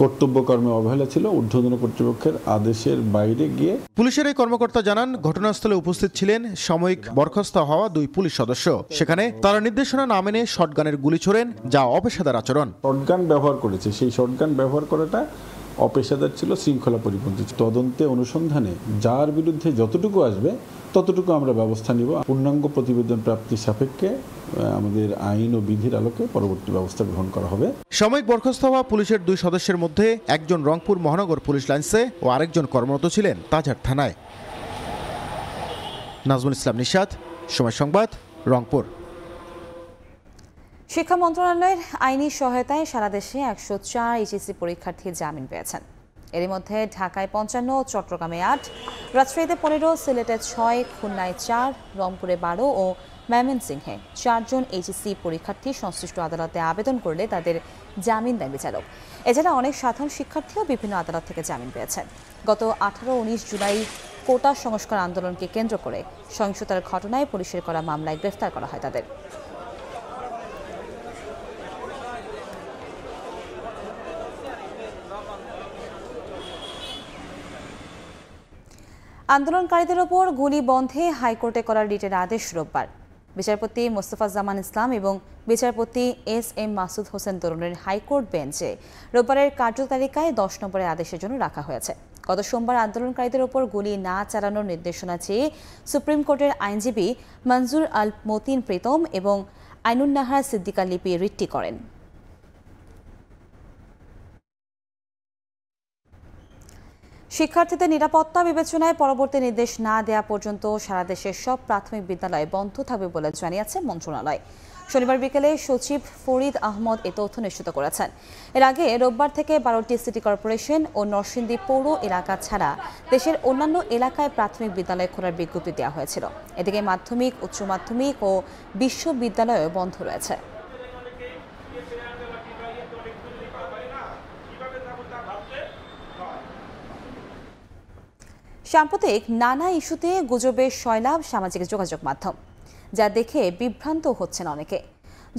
কর্তব্য কর্মে অবহেলা ছিল। ঊর্ধ্বতন কর্তৃপক্ষের আদেশের বাইরে গিয়ে পুলিশের এই কর্মকর্তা জানান ঘটনাস্থলে উপস্থিত ছিলেন সাময়িক বরখাস্ত হওয়া দুই পুলিশ সদস্য। সেখানে তারা নির্দেশনা না মেনে শটগানের গুলি ছোড়েন যা অপেশাদার আচরণ। শটগান ব্যবহার করেছে। সেই শটগান ব্যবহার করাটা অপেশাদার ছিল শৃঙ্খলা পরিপন্থী তদন্তে অনুসন্ধানে যার বিরুদ্ধে যতটুকু আসবে ততটুকু আমরা ব্যবস্থা নিব। পূর্ণাঙ্গ প্রতিবেদন প্রাপ্তির সাপেক্ষে আহ, আমাদের আইন ও বিধির আলোকে পরবর্তী ব্যবস্থা গ্রহণ করা হবে। সাময়িক বরখাস্ত হওয়া পুলিশের দুই সদস্যের মধ্যে একজন রংপুর মহানগর পুলিশ লাইন্সে ও আরেকজন কর্মরত ছিলেন তাজহাট থানায়। নাজমুল ইসলাম নিশাদ সময় সংবাদ রংপুর। শিক্ষা মন্ত্রণালয়ের আইনি সহায়তায় সারা দেশে একশো চার এইচএসসি পরীক্ষার্থী জামিন পেয়েছেন। এরই মধ্যে ঢাকায় পঞ্চান্ন, চট্টগ্রামে আট, রাজশাহীতে পনেরো, সিলেটে ছয়, খুলনায় চার, রংপুরে বারো ও ময়মনসিংহে চারজন এইচএসসি পরীক্ষার্থী সংশ্লিষ্ট আদালতে আবেদন করলে তাদের জামিন দেন বিচারক। এছাড়া অনেক সাধারণ শিক্ষার্থীও বিভিন্ন আদালত থেকে জামিন পেয়েছেন। গত আঠারো, উনিশ জুলাই কোটা সংস্কার আন্দোলনকে কেন্দ্র করে সহিংসতার ঘটনায় পুলিশের করা মামলায় গ্রেফতার করা হয় তাদের। আন্দোলনকারীদের ওপর গুলি বন্ধে হাইকোর্টে করা রিটের আদেশ রোববার। বিচারপতি মোস্তফা জামান ইসলাম এবং বিচারপতি এস এম মাসুদ হোসেন তরুণের হাইকোর্ট বেঞ্চে রোববারের কার্যতালিকায় দশ নম্বরের আদেশের জন্য রাখা হয়েছে। গত সোমবার আন্দোলনকারীদের ওপর গুলি না চালানোর নির্দেশনা চেয়ে সুপ্রিম কোর্টের আইনজীবী মঞ্জুর আল মতিন প্রীতম এবং আইনুন্নাহার সিদ্দিকা লিপি রিটটি করেন। শিক্ষার্থীদের নিরাপত্তা বিবেচনায় পরবর্তী নির্দেশ না দেওয়া পর্যন্ত সারা দেশের সব প্রাথমিক বিদ্যালয় বন্ধ থাকবে বলে জানিয়েছে মন্ত্রণালয়। শনিবার বিকেলে সচিব ফরিদ আহমদ এ তথ্য নিশ্চিত করেছেন। এর আগে রোববার থেকে বারোটি সিটি কর্পোরেশন ও নরসিংদী পৌর এলাকা ছাড়া দেশের অন্যান্য এলাকায় প্রাথমিক বিদ্যালয় খোলার বিজ্ঞপ্তি দেওয়া হয়েছিল। এদিকে মাধ্যমিক, উচ্চ মাধ্যমিক ও বিশ্ববিদ্যালয়ও বন্ধ রয়েছে। সাম্প্রতিক নানা ইস্যুতে গুজবের সয়লাভ সামাজিক যোগাযোগ মাধ্যম, যা দেখে বিভ্রান্ত হচ্ছেন অনেকে।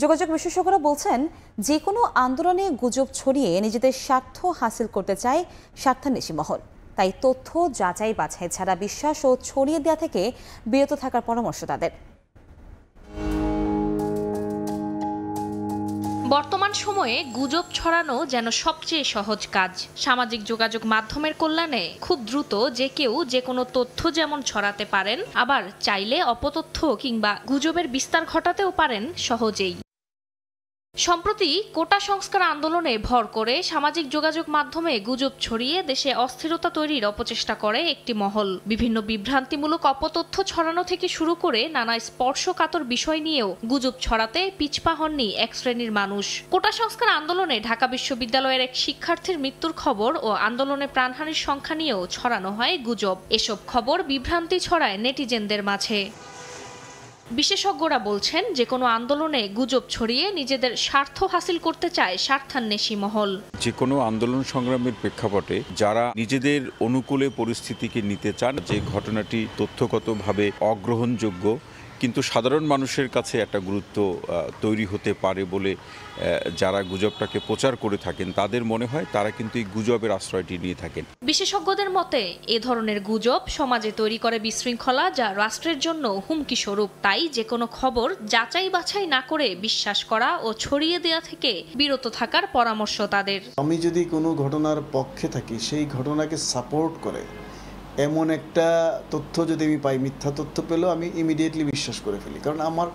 যোগাযোগ বিশেষজ্ঞরা বলছেন যে কোনো আন্দোলনে গুজব ছড়িয়ে নিজেদের স্বার্থ হাসিল করতে চায় স্বার্থান্বেষী মহল। তাই তথ্য যাচাই বাছাই ছাড়া বিশ্বাস ও ছড়িয়ে দেওয়া থেকে বিরত থাকার পরামর্শ তাদের। বর্তমান সময়ে গুজব ছড়ানো যেন সবচেয়ে সহজ কাজ। সামাজিক যোগাযোগ মাধ্যমের কল্যাণে খুব দ্রুত যে কেউ যে কোনো তথ্য যেমন ছড়াতে পারেন, আবার চাইলে অপতথ্য কিংবা গুজবের বিস্তার ঘটাতেও পারেন সহজেই। সম্প্রতি কোটা সংস্কার আন্দোলনে ভর করে সামাজিক যোগাযোগ মাধ্যমে গুজব ছড়িয়ে দেশে অস্থিরতা তৈরির অপচেষ্টা করে একটি মহল। বিভিন্ন বিভ্রান্তিমূলক অপতথ্য ছড়ানো থেকে শুরু করে নানা স্পর্শকাতর বিষয় নিয়েও গুজব ছড়াতে পিছপা হননি এক শ্রেণির মানুষ। কোটা সংস্কার আন্দোলনে ঢাকা বিশ্ববিদ্যালয়ের এক শিক্ষার্থীর মৃত্যুর খবর ও আন্দোলনে প্রাণহানির সংখ্যা নিয়েও ছড়ানো হয় গুজব। এসব খবর বিভ্রান্তি ছড়ায় নেটিজেনদের মাঝে। বিশেষজ্ঞরা বলছেন যে কোনো আন্দোলনে গুজব ছড়িয়ে নিজেদের স্বার্থ হাসিল করতে চায় স্বার্থান্বেষী মহল। যে কোনো আন্দোলন সংগ্রামের প্রেক্ষাপটে যারা নিজেদের অনুকূলে পরিস্থিতিকে নিতে চান, যে ঘটনাটি তথ্যগতভাবে অগ্রহণযোগ্য, কিন্তু সাধারণ মানুষের কাছে একটা গুরুত্ব তৈরি হতে পারে বলে যারা গুজবটাকে প্রচার করে থাকেন তাদের মনে হয় তারা কিন্তু এই গুজবের আশ্রয়টি নিয়ে থাকেন। বিশেষজ্ঞদের মতে এ ধরনের গুজব সমাজে তৈরি করে বিশৃঙ্খলা যা রাষ্ট্রের জন্য হুমকি স্বরূপ। তাই যে কোনো খবর যাচাই বাছাই না করে বিশ্বাস করা ও ছড়িয়ে দেওয়া থেকে বিরত থাকার পরামর্শ তাদের। আমি যদি কোনো ঘটনার পক্ষে থাকি সেই ঘটনাকে সাপোর্ট করে এমন একটা তথ্য যদি আমি পাই মিথ্যা তথ্য পেলেও আমি ইমিডিয়েটলি বিশ্বাস করে ফেলি। কারণ আমার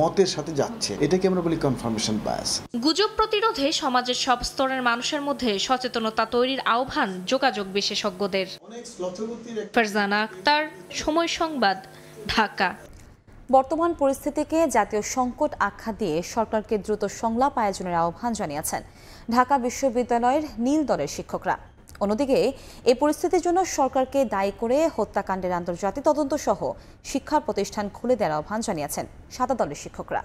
মতের সাথে যাচ্ছে। এটাকে আমরা বলি কনফার্মেশন বায়াস গুজব প্রতিরোধে সমাজের সব স্তরের মানুষের মধ্যে সচেতনতা তৈরির আহ্বান যোগাযোগ বিশেষজ্ঞদের। ফারজানা আক্তার সময় সংবাদ ঢাকা। বর্তমান পরিস্থিতিকে জাতীয় সংকট আখ্যা দিয়ে সরকারকে দ্রুত সংলাপ আয়োজনের আহ্বান জানিয়েছেন ঢাকা বিশ্ববিদ্যালয়ের নীল দলের শিক্ষকরা। অন্যদিকে এই পরিস্থিতির জন্য সরকারকে দায়ী করে হত্যাকাণ্ডের আন্তর্জাতিক তদন্ত সহ শিক্ষা প্রতিষ্ঠান খুলে দেওয়ার আহ্বান জানিয়েছেন সাদা দলের শিক্ষকরা।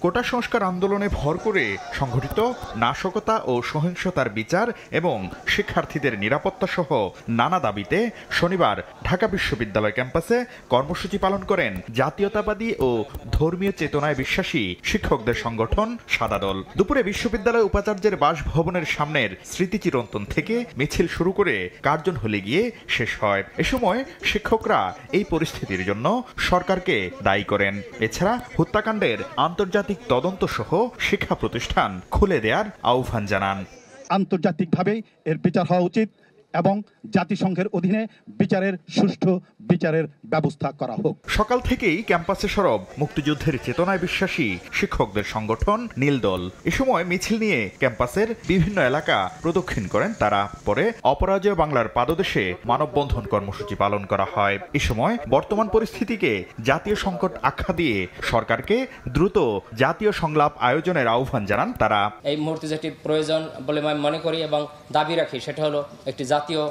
কোটা সংস্কার আন্দোলনে ভর করে সংঘটিত নাশকতা ও সহিংসতার বিচার এবং শিক্ষার্থীদের নিরাপত্তা সহ নানা দাবিতে শনিবার ঢাকা বিশ্ববিদ্যালয় ক্যাম্পাসে কর্মসূচি পালন করেন জাতীয়তাবাদী ও ধর্মীয় চেতনায় বিশ্বাসী শিক্ষকদের সংগঠন সাদা দল দুপুরে বিশ্ববিদ্যালয় উপাচার্যের বাসভবনের সামনের স্মৃতিচিরন্তন থেকে মিছিল শুরু করে কার্জন হলে গিয়ে শেষ হয়। এ সময় শিক্ষকরা এই পরিস্থিতির জন্য সরকারকে দায়ী করেন। এছাড়া হত্যাকাণ্ডের আন্তর্জাতিক তদন্ত সহ শিক্ষা প্রতিষ্ঠান খুলে দেওয়ার আহ্বান জানান। আন্তর্জাতিকভাবে এর বিচার হওয়া উচিত। এবং জাতিসংঘের অধীনে বিচারের সুষ্ঠু বিচারের ব্যবস্থা করা হোক। সকাল থেকেই ক্যাম্পাসে সরব মুক্তিযুদ্ধের চেতনায় বিশ্বাসী শিক্ষকদের সংগঠন নীলদল। এ সময় মিছিল নিয়ে ক্যাম্পাসের বিভিন্ন এলাকা প্রদক্ষিণ করেন তারা। পরে অপরাজয় বাংলার পাদদেশে মানববন্ধন কর্মসূচি পালন করা হয়। এ সময় বর্তমান পরিস্থিতিকে জাতীয় সংকট আখ্যা দিয়ে সরকারকে দ্রুত জাতীয় সংলাপ আয়োজনের আহ্বান জানান তারা। এই মুহূর্তে যেটি প্রয়োজন বলে আমি মনে করি এবং দাবি রাখি সেটা হলো একটি জাতীয়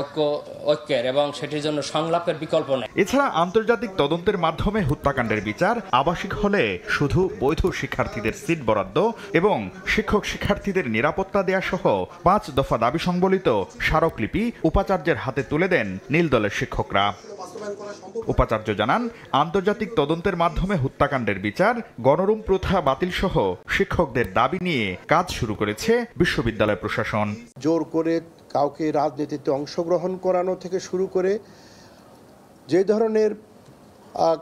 ঐক্য ঐক্যের এবং সেটির জন্য সংলাপের বিকল্প নেই। এছাড়া আন্তর্জাতিক তদন্তের মাধ্যমে হত্যাকাণ্ডের বিচার আবাসিক হলে শুধু বৈধ শিক্ষার্থীদের সিট বরাদ্দ এবং শিক্ষক শিক্ষার্থীদের নিরাপত্তা দেয়া সহ পাঁচ দফা দাবি সংবলিত স্মারকলিপি উপাচার্যের হাতে তুলে দেন নীল দলের শিক্ষকরা। উপাচার্য জানান আন্তর্জাতিক তদন্তের মাধ্যমে হত্যাকাণ্ডের বিচার গণরুম প্রথা বাতিল সহ শিক্ষকদের দাবি নিয়ে কাজ শুরু করেছে বিশ্ববিদ্যালয় প্রশাসন। জোর করে কাউকে রাজনীতিতে অংশগ্রহণ করানো থেকে শুরু করে যে ধরনের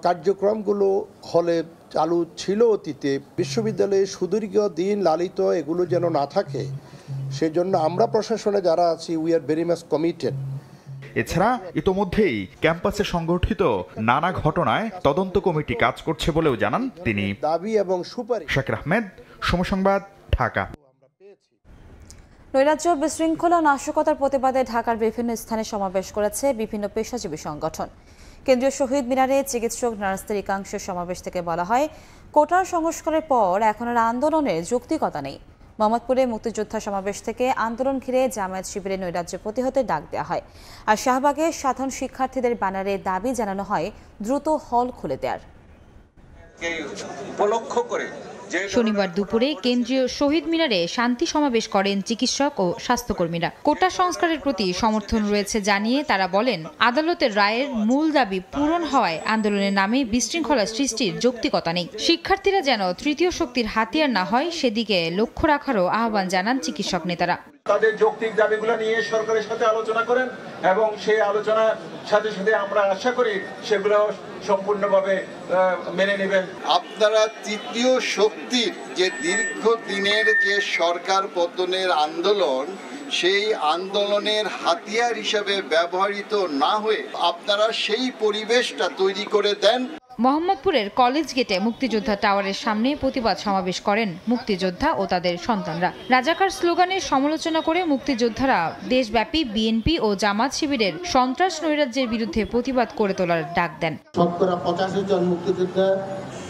কার্যক্রমগুলো হলে চালু ছিল অতীতে বিশ্ববিদ্যালয়ে সুদীর্ঘ দিন লালিত এগুলো যেন না থাকে সেজন্য আমরা প্রশাসনে যারা আছি we are very much committed এছাড়া ইতোমধ্যেই ক্যাম্পাসে সংগঠিত নানা ঘটনায় তদন্ত কমিটি কাজ করছে বলেও জানান তিনি। দাবি এবং সুপারিশ। শাকির আহমেদ সমসংবাদ ঢাকা। নৈরাজ্য বিশৃঙ্খলা নাশকতার প্রতিবাদে ঢাকার বিভিন্ন স্থানে সমাবেশ করেছে বিভিন্ন পেশাজীবী সংগঠন। কেন্দ্রীয় শহীদ মিনারে চিকিৎসক নার্সদের একাংশ সমাবেশ থেকে বলা হয় কোটার সংস্কারের পর এখন আর আন্দোলনের যৌক্তিকতা নেই। মোহাম্মদপুরে মুক্তিযোদ্ধা সমাবেশ থেকে আন্দোলন ঘিরে জামায়াত শিবিরে নৈরাজ্য প্রতিহতের ডাক দেওয়া হয়। আর শাহবাগে সাধারণ শিক্ষার্থীদের ব্যানারে দাবি জানানো হয়, দ্রুত হল খুলে দেওয়ার উপলক্ষ করে শনিবার দুপুরে কেন্দ্রীয় শহীদ মিনারে শান্তি সমাবেশ করেন চিকিৎসক ও স্বাস্থ্যকর্মীরা। কোটা সংস্কারের প্রতি সমর্থন রয়েছে জানিয়ে তারা বলেন, আদালতের রায়ের মূল দাবি পূরণ হওয়ায় আন্দোলনের নামে বিশৃঙ্খলা সৃষ্টির যৌক্তিকতা নেই। শিক্ষার্থীরা যেন তৃতীয় শক্তির হাতিয়ার না হয়, সেদিকে লক্ষ্য রাখারও আহ্বান জানান চিকিৎসক নেতারা। তাদের যৌক্তিক দাবিগুলো নিয়ে সরকারের সাথে আলোচনা করেন এবং সেই আলোচনার সাথে সাথে আমরা আশা করি সেগুলো সম্পূর্ণভাবে মেনে নেবেন। আপনারা তৃতীয় শক্তির যে দীর্ঘদিনের যে সরকার পতনের আন্দোলন, সেই আন্দোলনের হাতিয়ার হিসেবে ব্যবহৃত না হয়ে আপনারা সেই পরিবেশটা তৈরি করে দেন। মোহাম্মদপুরের কলেজ গেটে মুক্তিযোদ্ধা টাওয়ারের সামনে প্রতিবাদ সমাবেশ করেন মুক্তিযোদ্ধা ও তাদের সন্তানরা। রাজাকার স্লোগানের সমালোচনা করে মুক্তিযোদ্ধারা দেশব্যাপী বিএনপি ও জামাত শিবিরের সন্ত্রাস নৈরাজ্যের বিরুদ্ধে প্রতিবাদ করে তোলার ডাক দেন। শতকরা পঁচাশি জন মুক্তিযোদ্ধা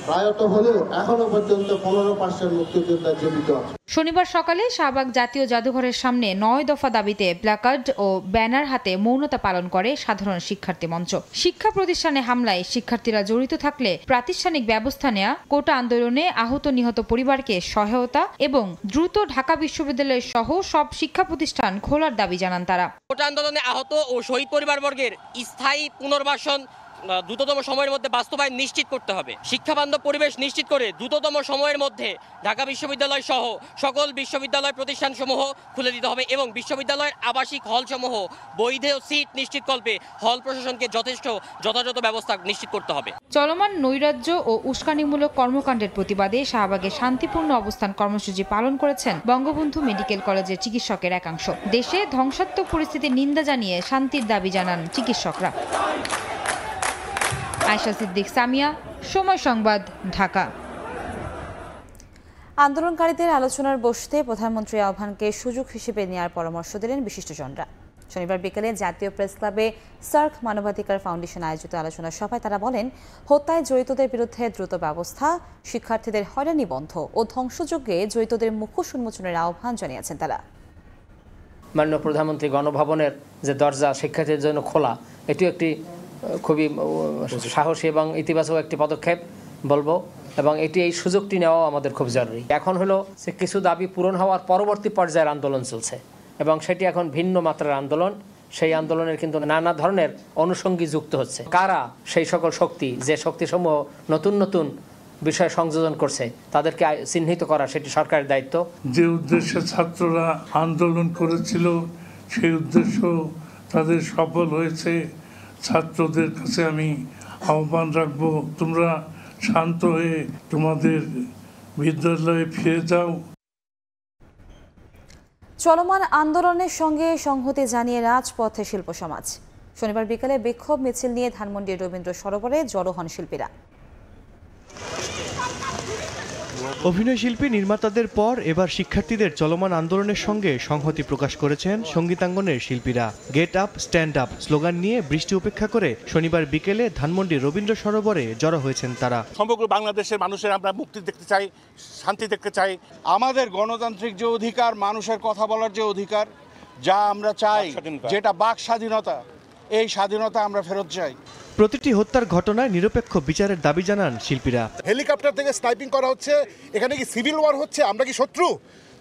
প্রায়ত হলেও এখনও পর্যন্ত পনেরো পার্সেন্ট মুক্তিযোদ্ধা জীবিত আছে। শনিবার সকালে শাহবাগ জাতীয় জাদুঘরের সামনে নয় দফা দাবিতে প্ল্যাকার্ড ও ব্যানার হাতে মৌনতা পালন করে সাধারণ শিক্ষার্থী মঞ্চ। শিক্ষা প্রতিষ্ঠানে হামলায় শিক্ষার্থীরা জড়িত থাকলে প্রাতিষ্ঠানিক ব্যবস্থা নেওয়া কোটা আন্দোলনে আহত নিহত পরিবারকে সহায়তা এবং দ্রুত ঢাকা বিশ্ববিদ্যালয় সহ সব শিক্ষা প্রতিষ্ঠান খোলার দাবি জানান তারা। কোটা আন্দোলনে আহত ও শহীদ পরিবারবর্গের স্থায়ী পুনর্বাসন দ্রুততম সময়ের মধ্যে বাস্তবায়ন নিশ্চিত করতে হবে। শিক্ষাবান্ধব পরিবেশ নিশ্চিত করে দ্রুততম সময়ের মধ্যে ঢাকা বিশ্ববিদ্যালয় সহ সকল বিশ্ববিদ্যালয় প্রতিষ্ঠানসমূহ খুলে দিতে হবে এবং বিশ্ববিদ্যালয়ের আবাসিক হলসমূহ বৈধ সিট নিশ্চিতকল্পে হল প্রশাসনকে যথেষ্ট যথাযথ ব্যবস্থা নিশ্চিত করতে হবে। চলমান নৈরাজ্য ও উস্কানিমূলক কর্মকাণ্ডের প্রতিবাদে শাহবাগে শান্তিপূর্ণ অবস্থান কর্মসূচি পালন করেছেন বঙ্গবন্ধু মেডিকেল কলেজের চিকিৎসকের একাংশ। দেশে ধ্বংসাত্মক পরিস্থিতির নিন্দা জানিয়ে শান্তির দাবি জানান চিকিৎসকরা। আয়শা সিদ্দিক সামিয়া সময় সংবাদ ঢাকা। আন্দোলনকারীদের আলোচনার বসতে প্রধানমন্ত্রী আহ্বানকে সুযোগ হিসেবে নেওয়ার পরামর্শ দিলেন বিশিষ্টজনরা। শনিবার বিকেলে জাতীয় প্রেস ক্লাবে সার্ক মানবাধিকার ফাউন্ডেশন আয়োজিত আলোচনা সভায় তারা বলেন হত্যায় জড়িতদের বিরুদ্ধে দ্রুত ব্যবস্থা শিক্ষার্থীদের হয়রানি বন্ধ ও ধ্বংসযজ্ঞে জড়িতদের মুখোশ উন্মোচনের আহ্বান জানিয়েছেন তারা। মাননীয় প্রধানমন্ত্রী গণভবনের যে দরজা শিক্ষার্থীদের জন্য খোলা এটি একটি খুবই সাহসী এবং ইতিবাচক একটি পদক্ষেপ বলব এবং এটি এই সুযোগটি নেওয়াও আমাদের খুব জরুরি। এখন হলো যে কিছু দাবি পূরণ হওয়ার পরবর্তী পর্যায়ের আন্দোলন চলছে এবং সেটি এখন ভিন্ন মাত্রার আন্দোলন। সেই আন্দোলনের কিন্তু নানা ধরনের অনুষঙ্গী যুক্ত হচ্ছে। কারা সেই সকল শক্তি, যে শক্তিসমূহ নতুন নতুন বিষয় সংযোজন করছে, তাদেরকে চিহ্নিত করা সেটি সরকারের দায়িত্ব। যে উদ্দেশ্যে ছাত্ররা আন্দোলন করেছিল, সেই উদ্দেশ্য তাদের সফল হয়েছে। ছাত্রদের কাছে আমি আহ্বান রাখব, তোমরা শান্ত হয়ে তোমাদের বিদ্যালয়ে ফিরে যাও। চলমান আন্দোলনের সঙ্গে সংহতি জানিয়ে রাজপথে শিল্প সমাজ। শনিবার বিকালে বিক্ষোভ মিছিল নিয়ে ধানমন্ডির রবীন্দ্র সরোবরে জড়ো হন শিল্পীরা। অভিনয় শিল্পী নির্মাতাদের পর এবার শিক্ষার্থীদের চলমান আন্দোলনের সঙ্গে সংহতি প্রকাশ করেছেন সঙ্গীতাঙ্গনের শিল্পীরা। Get up stand up slogan নিয়ে বৃষ্টি উপেক্ষা করে শনিবার বিকেলে ধানমন্ডি রবীন্দ্র সরোবরে জড়ো হয়েছেন তারা। সমগ্র বাংলাদেশের মানুষের আমরা মুক্তি দেখতে চাই শান্তি দেখতে চাই। আমাদের গণতান্ত্রিক যে অধিকার মানুষের কথা বলার যে অধিকার যা আমরা চাই যেটা বাক স্বাধীনতা এই স্বাধীনতা আমরা ফেরত চাই। প্রতিটি হত্যার ঘটনায় নিরপেক্ষ বিচারের দাবি জানান শিল্পীরা। হেলিকপ্টার থেকে স্নাইপিং করা হচ্ছে এখানে কি সিভিল ওয়ার হচ্ছে? আমরা কি শত্রু?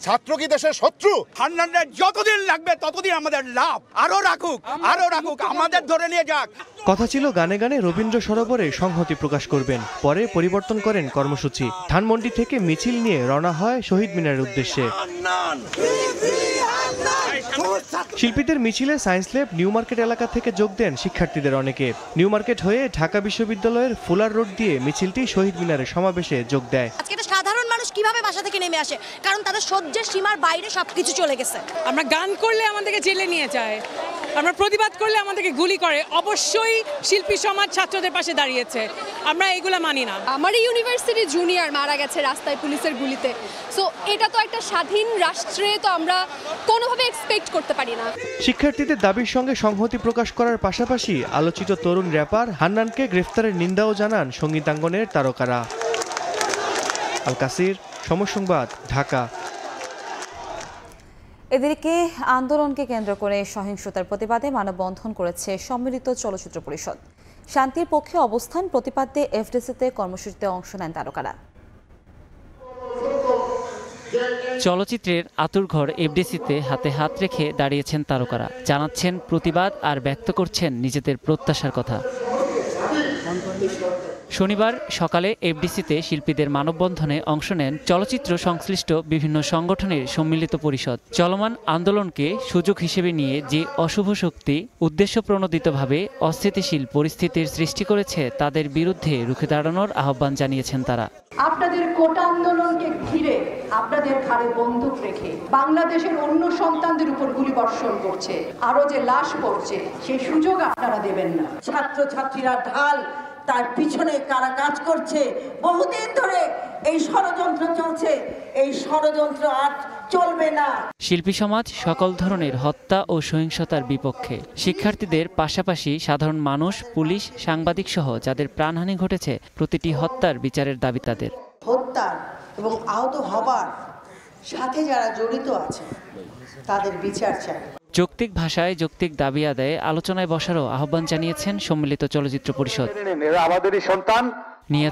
ছাত্র কি দেশের শত্রু? হান্নানের যতদিন লাগবে ততদিন আমাদের লাভ। আরও রাখুক আরও রাখুক আমাদের ধরে নিয়ে যাক। কথা ছিল গানে গানে রবীন্দ্র সরোবরে সংহতি প্রকাশ করবেন। পরে পরিবর্তন করেন কর্মসূচি। ধানমন্ডি থেকে মিছিল নিয়ে রওনা হয় শহীদ মিনারের উদ্দেশ্যে। শিল্পীদের মিছিলে সায়েন্স ল্যাব নিউ মার্কেট এলাকা থেকে যোগ দেন শিক্ষার্থীদের অনেকে। নিউ মার্কেট হয়ে ঢাকা বিশ্ববিদ্যালয়ের ফুলার রোড দিয়ে মিছিলটি শহীদ মিনারের সমাবেশে যোগ দেয়। মানুষ কীভাবে বাসা থেকে নেমে আসে? কারণ তাদের সহ্যের সীমার বাইরে সবকিছু চলে গেছে। আমরা গান করলে আমাদেরকে জেলে নিয়ে যায়। আমরা প্রতিবাদ করলে আমাদেরকে গুলি করে। অবশ্যই শিল্পী সমাজ ছাত্রদের পাশে দাঁড়িয়েছে। আমরা এগুলা মানি না। আমার ইউনিভার্সিটি জুনিয়র মারা গেছে রাস্তায় পুলিশের গুলিতে। সো এটা তো একটা স্বাধীন রাষ্ট্রে তো আমরা কোনোভাবে এক্সপেক্ট করতে পারি না। শিক্ষার্থীদের দাবির সঙ্গে সংহতি প্রকাশ করার পাশাপাশি আলোচিত তরুণ র্যাপার হান্নানকে গ্রেফতারের নিন্দাও জানান সঙ্গীতাঙ্গনের তারকারা। আল কাসির সময় সংবাদ ঢাকা। এদিকে আন্দোলনকে কেন্দ্র করে সহিংসতার প্রতিবাদে মানববন্ধন করেছে সম্মিলিত চলচ্চিত্র পরিষদ। শান্তির পক্ষে অবস্থান প্রতিপাদ্যে এফডিসিতে কর্মসূচিতে অংশ নেন তারকারা। চলচ্চিত্রের আতুরঘর এফডিসিতে হাতে হাত রেখে দাঁড়িয়েছেন তারকারা। জানাচ্ছেন প্রতিবাদ আর ব্যক্ত করছেন নিজেদের প্রত্যাশার কথা। শনিবার সকালে এফডিসিতে শিল্পীদের মানববন্ধনে অংশ নেন চলচ্চিত্র সংশ্লিষ্ট বিভিন্ন সংগঠনের সম্মিলিত পরিষদ। চলমান আন্দোলনকে সুযোগ হিসেবে নিয়ে যে অশুভ শক্তি, উদ্দেশ্যপ্রণোদিতভাবে অস্থিতিশীল পরিস্থিতির সৃষ্টি করেছে তাদের বিরুদ্ধে রুখে দাঁড়ানোর আহ্বান জানিয়েছেন তারা। আপনাদের কোটা আন্দোলনকে ঘিরে আপনাদের ঘাড়ে বন্দুক রেখে বাংলাদেশের অন্য সন্তানদের উপর গুলি বর্ষণ করছে। আরও যে লাশ পড়ছে, সেই সুযোগ আপনারা দেবেন না। ছাত্র ছাত্রীরা ঢাল তার পিছনে কারা কাজ করছে? বহুদিন ধরে এই ষড়যন্ত্র চলছে। এই ষড়যন্ত্র আর চলবে না। শিল্পী সমাজ সকল ধরনের হত্যা ও সহিংসতার বিপক্ষে। শিক্ষার্থীদের পাশাপাশি সাধারণ মানুষ পুলিশ সাংবাদিক সহ যাদের প্রাণহানি ঘটেছে প্রতিটি হত্যার বিচারের দাবি তাদের। হত্যা এবং আহত হবার সাথে যারা জড়িত আছে তাদের বিচার চাই। যৌক্তিক ভাষায় যৌক্তিক দাবি আদায়ে আলোচনায় বসারও আহ্বান জানিয়েছেন সম্মিলিত চলচ্চিত্র পরিষদ। আমাদেরই সন্তান।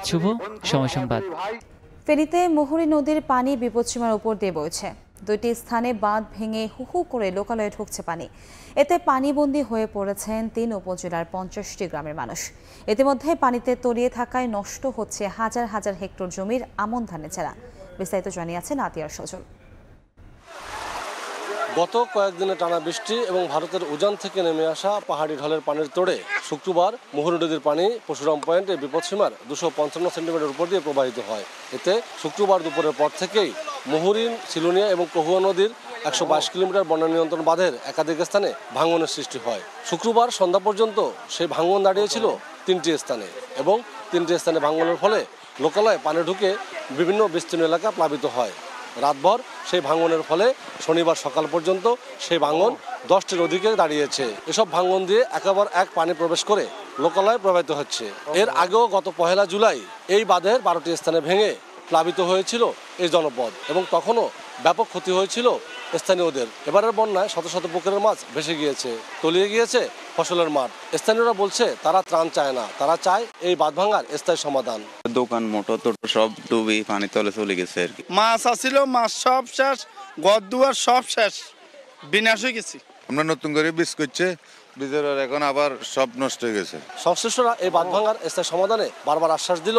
শুভ সময় সংবাদ। ফেনীতে মুহুরী নদীর পানি বিপদসীমার উপর দিয়ে বইছে। দুইটি স্থানে বাঁধ ভেঙে হু হু করে লোকালয়ে ঢুকছে পানি। এতে পানিবন্দী হয়ে পড়েছেন তিন উপজেলার পঞ্চাশটি গ্রামের মানুষ। ইতিমধ্যে পানিতে তলিয়ে থাকায় নষ্ট হচ্ছে হাজার হাজার হেক্টর জমির আমন ধানের চারা। বিস্তারিত জানিয়েছেন আতিয়ার সজল। গত কয়েকদিনে টানা বৃষ্টি এবং ভারতের উজান থেকে নেমে আসা পাহাড়ি ঢলের পানির তোড়ে শুক্রবার মুহুরী নদীর পানি পশুরাম পয়েন্টে বিপদসীমার দুশো পঞ্চান্ন সেন্টিমিটার উপর দিয়ে প্রবাহিত হয়। এতে শুক্রবার দুপুরের পর থেকেই মুহুরিন সিলুনিয়া এবং কহুয়া নদীর একশো বাইশ কিলোমিটার বন্যা নিয়ন্ত্রণ বাঁধের একাধিক স্থানে ভাঙনের সৃষ্টি হয়। শুক্রবার সন্ধ্যা পর্যন্ত সেই ভাঙন দাঁড়িয়েছিল তিনটি স্থানে এবং তিনটি স্থানে ভাঙনের ফলে লোকালয়ে পানি ঢুকে বিভিন্ন বিস্তীর্ণ এলাকা প্লাবিত হয়। রাতভর সেই ভাঙনের ফলে শনিবার সকাল পর্যন্ত সেই ভাঙন দশটির অধিকে দাঁড়িয়েছে। এসব ভাঙন দিয়ে একেবারে এক পানি প্রবেশ করে লোকালয়ে প্রবাহিত হচ্ছে। এর আগেও গত পহেলা জুলাই এই বাঁধের বারোটি স্থানে ভেঙে প্লাবিত হয়েছিল এই জনপদ এবং তখনও ব্যাপক ক্ষতি হয়েছিল স্থানীয়দের। এবারের বন্যায় শত শত পুকুরের মাছ ভেসে গিয়েছে তলিয়ে গিয়েছে ফসলের মাঠ। স্থানীয়রা বলছে তারা ত্রাণ চায় না তারা চায় এই বাঁধ ভাঙার স্থায়ী সমাধান। দোকান মোটর টোটো সব ডুবে পানি তলে চলে গেছে আর কি। মাছ আসছিল মাছ সব শেষ ঘর দুয়ার সব শেষ বিনাশ হয়ে গেছি। আমরা নতুন করে বীজ করছে বীজের এখন আবার সব নষ্ট হয়ে গেছে। সংশ্লিষ্টরা এই বাঁধ ভাঙার স্থায়ী সমাধানে বারবার আশ্বাস দিল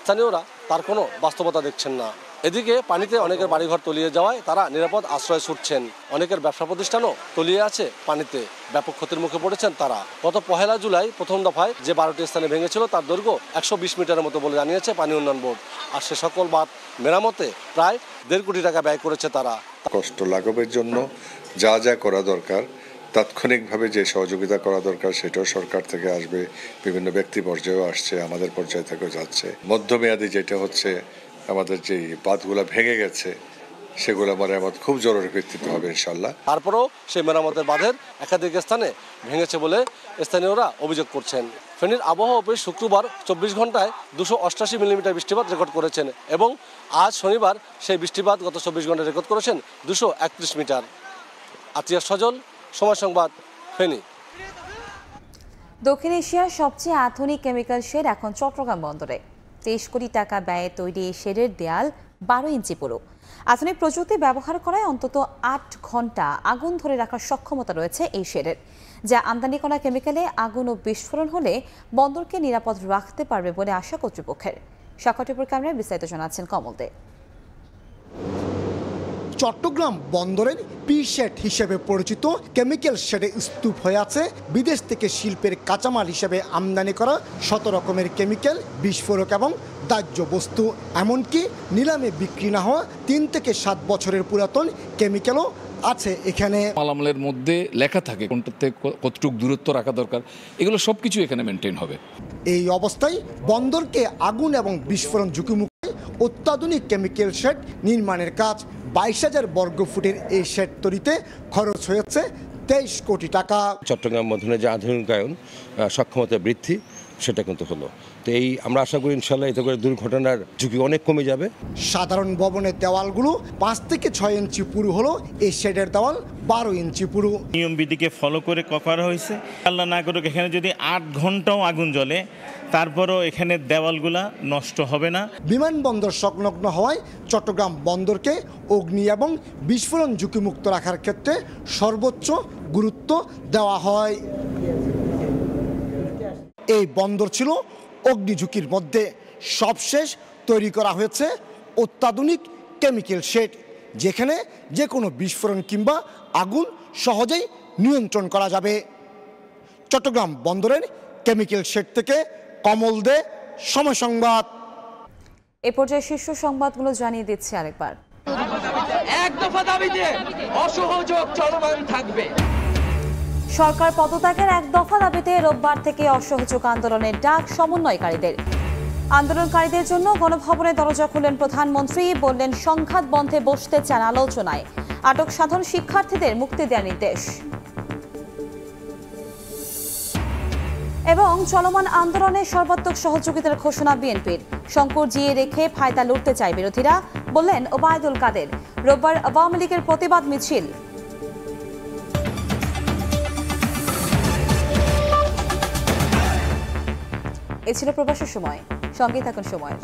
স্থানীয়রা তার কোনো বাস্তবতা দেখছেন না। এদিকে পানিতে অনেকের বাড়িঘর তলিয়ে যাওয়ায় তারা নিরাপদ আশ্রয় ছুটছেন। অনেকের ব্যবসা প্রতিষ্ঠানও তলিয়ে আছে পানিতে। ব্যাপক ক্ষতির মুখে পড়েছেন তারা। গত পহেলা জুলাই প্রথম দফায় যে বারোটি স্থানে ভেঙেছিল তার দৈর্ঘ্য একশো বিশ মিটারের মতো বলে জানিয়েছে পানি উন্নয়ন বোর্ড। আর সে সকল বাঁধ মেরামতে প্রায় দেড় কোটি টাকা ব্যয় করেছে তারা। কষ্ট লাঘবের জন্য যা যা করা দরকার, তাৎক্ষণিকভাবে যে সহযোগিতা করা দরকার সেটাও সরকার থেকে আসবে। বিভিন্ন ব্যক্তি পর্যায়েও আসছে, আমাদের পর্যায় থেকেও যাচ্ছে। মধ্যমেয়াদী যেটা হচ্ছে আমাদের যে বাঁধগুলো ভেঙে গেছে সেগুলো মেরামত খুব জরুরি ভিত্তিতে হবে ইনশাল্লাহ তারপরেও সেই মেরামতের বাঁধের একাধিক স্থানে ভেঙেছে বলে স্থানীয়রা অভিযোগ করছেন। ফেনীর আবহাওয়া অফিস শুক্রবার চব্বিশ ঘন্টায় দুশো অষ্টাশি মিলিমিটার বৃষ্টিপাত রেকর্ড করেছেন এবং আজ শনিবার সেই বৃষ্টিপাত গত চব্বিশ ঘন্টায় রেকর্ড করেছেন দুশো একত্রিশ মিটার। আতিয়া সজল সময় সংবাদ ফেনী। দক্ষিণ এশিয়ার সবচেয়ে আধুনিক কেমিক্যাল শেড এখন চট্টগ্রাম বন্দরে। তেইশ কোটি টাকা ব্যয়ে তৈরি শেডের দেয়াল বারো ইঞ্চি পুরো। আধুনিক প্রযুক্তি ব্যবহার করায় অন্তত আট ঘণ্টা আগুন ধরে রাখার সক্ষমতা রয়েছে এই শেডের, যা আমদানি করা কেমিক্যালে আগুন ও বিস্ফোরণ হলে বন্দরকে নিরাপদ রাখতে পারবে বলে আশা কর্তৃপক্ষের। সাক্ষাৎপুর ক্যামেরায় বিস্তারিত জানাচ্ছেন কমল দে চট্টগ্রাম বন্দরের পি শেড হিসেবে পরিচিত কেমিক্যাল শেডে স্তূপ হয়ে আছে। বিদেশ থেকে শিল্পের কাঁচামাল হিসেবে আমদানি করা শত রকমের কেমিক্যাল বিস্ফোরক এবং দাহ্য বস্তু। এমনকি নিলামে বিক্রি না হওয়া তিন থেকে সাত বছরের পুরাতন কেমিক্যালও আছে এখানে। মালামালের মধ্যে লেখা থাকে কোনটাতে কতটুকু দূরত্ব রাখা দরকার। এগুলো সব কিছু এখানে মেনটেন হবে। এই অবস্থায় বন্দরকে আগুন এবং বিস্ফোরণ ঝুঁকিমুখে অত্যাধুনিক কেমিক্যাল শেড নির্মাণের কাজ। বাইশ হাজার বর্গ ফুটের এই শেড তৈরিতে খরচ হয়েছে তেইশ কোটি টাকা। চট্টগ্রাম মধ্যে যে আধুনিকায়ন সক্ষমতা বৃদ্ধি, সেটা কিন্তু হলো। তো এই আমরা আশা করি ইনশাল্লাহ এতে করে দুর্ঘটনার ঝুঁকি অনেক কমে যাবে। সাধারণ ভবনের দেওয়ালগুলো পাঁচ থেকে ছয় ইঞ্চি পুরু হলো এই শেডের দেওয়াল বারো ইঞ্চি পুরু। নিয়মবিধিকে ফলো করে করা হয়েছে। আল্লাহ না করুক এখানে যদি আট ঘন্টাও আগুন জ্বলে তারপরও এখানে দেওয়ালগুলা নষ্ট হবে না। বিমানবন্দর সংলগ্ন হওয়ায় চট্টগ্রাম বন্দরকে অগ্নি এবং বিস্ফোরণ ঝুঁকিমুক্ত রাখার ক্ষেত্রে সর্বোচ্চ গুরুত্ব দেওয়া হয়। এই বন্দর ছিল অগ্নি ঝুঁকির মধ্যে সবশেষ তৈরি করা হয়েছে অত্যাধুনিক কেমিক্যাল শেড যেখানে যে কোনো বিস্ফোরণ কিংবা আগুন সহজেই নিয়ন্ত্রণ করা যাবে। চট্টগ্রাম বন্দরের কেমিক্যাল শেড থেকে কমল দে সময় সংবাদ। এ পর্যায়ে শীর্ষ সংবাদগুলো জানিয়ে দিচ্ছি আরেকবার। এক দফা দাবিতে অসহযোগ চলমান থাকবে। সরকার পদত্যাগের এক দফা দাবিতে রোববার থেকে অসহযোগ আন্দোলনের ডাক সমন্বয়কারীদের। আন্দোলনকারীদের জন্য গণভবনে দরজা খুললেন প্রধানমন্ত্রী, বললেন, সংঘাত বন্ধে বসতে চান আলোচনায়। আটক সাধারণ শিক্ষার্থীদের মুক্তি দেওয়ার নির্দেশ। এবং চলমান আন্দোলনে সর্বাত্মক সহযোগিতার ঘোষণা বিএনপির। শঙ্কর জিয়ে রেখে ফায়দা লুটতে চায় বিরোধীরা, বললেন ওবায়দুল কাদের। রোববার আওয়ামী লীগের প্রতিবাদ মিছিল। এ ছিল প্রবাসের সময়। সঙ্গে থাকুন সময়ের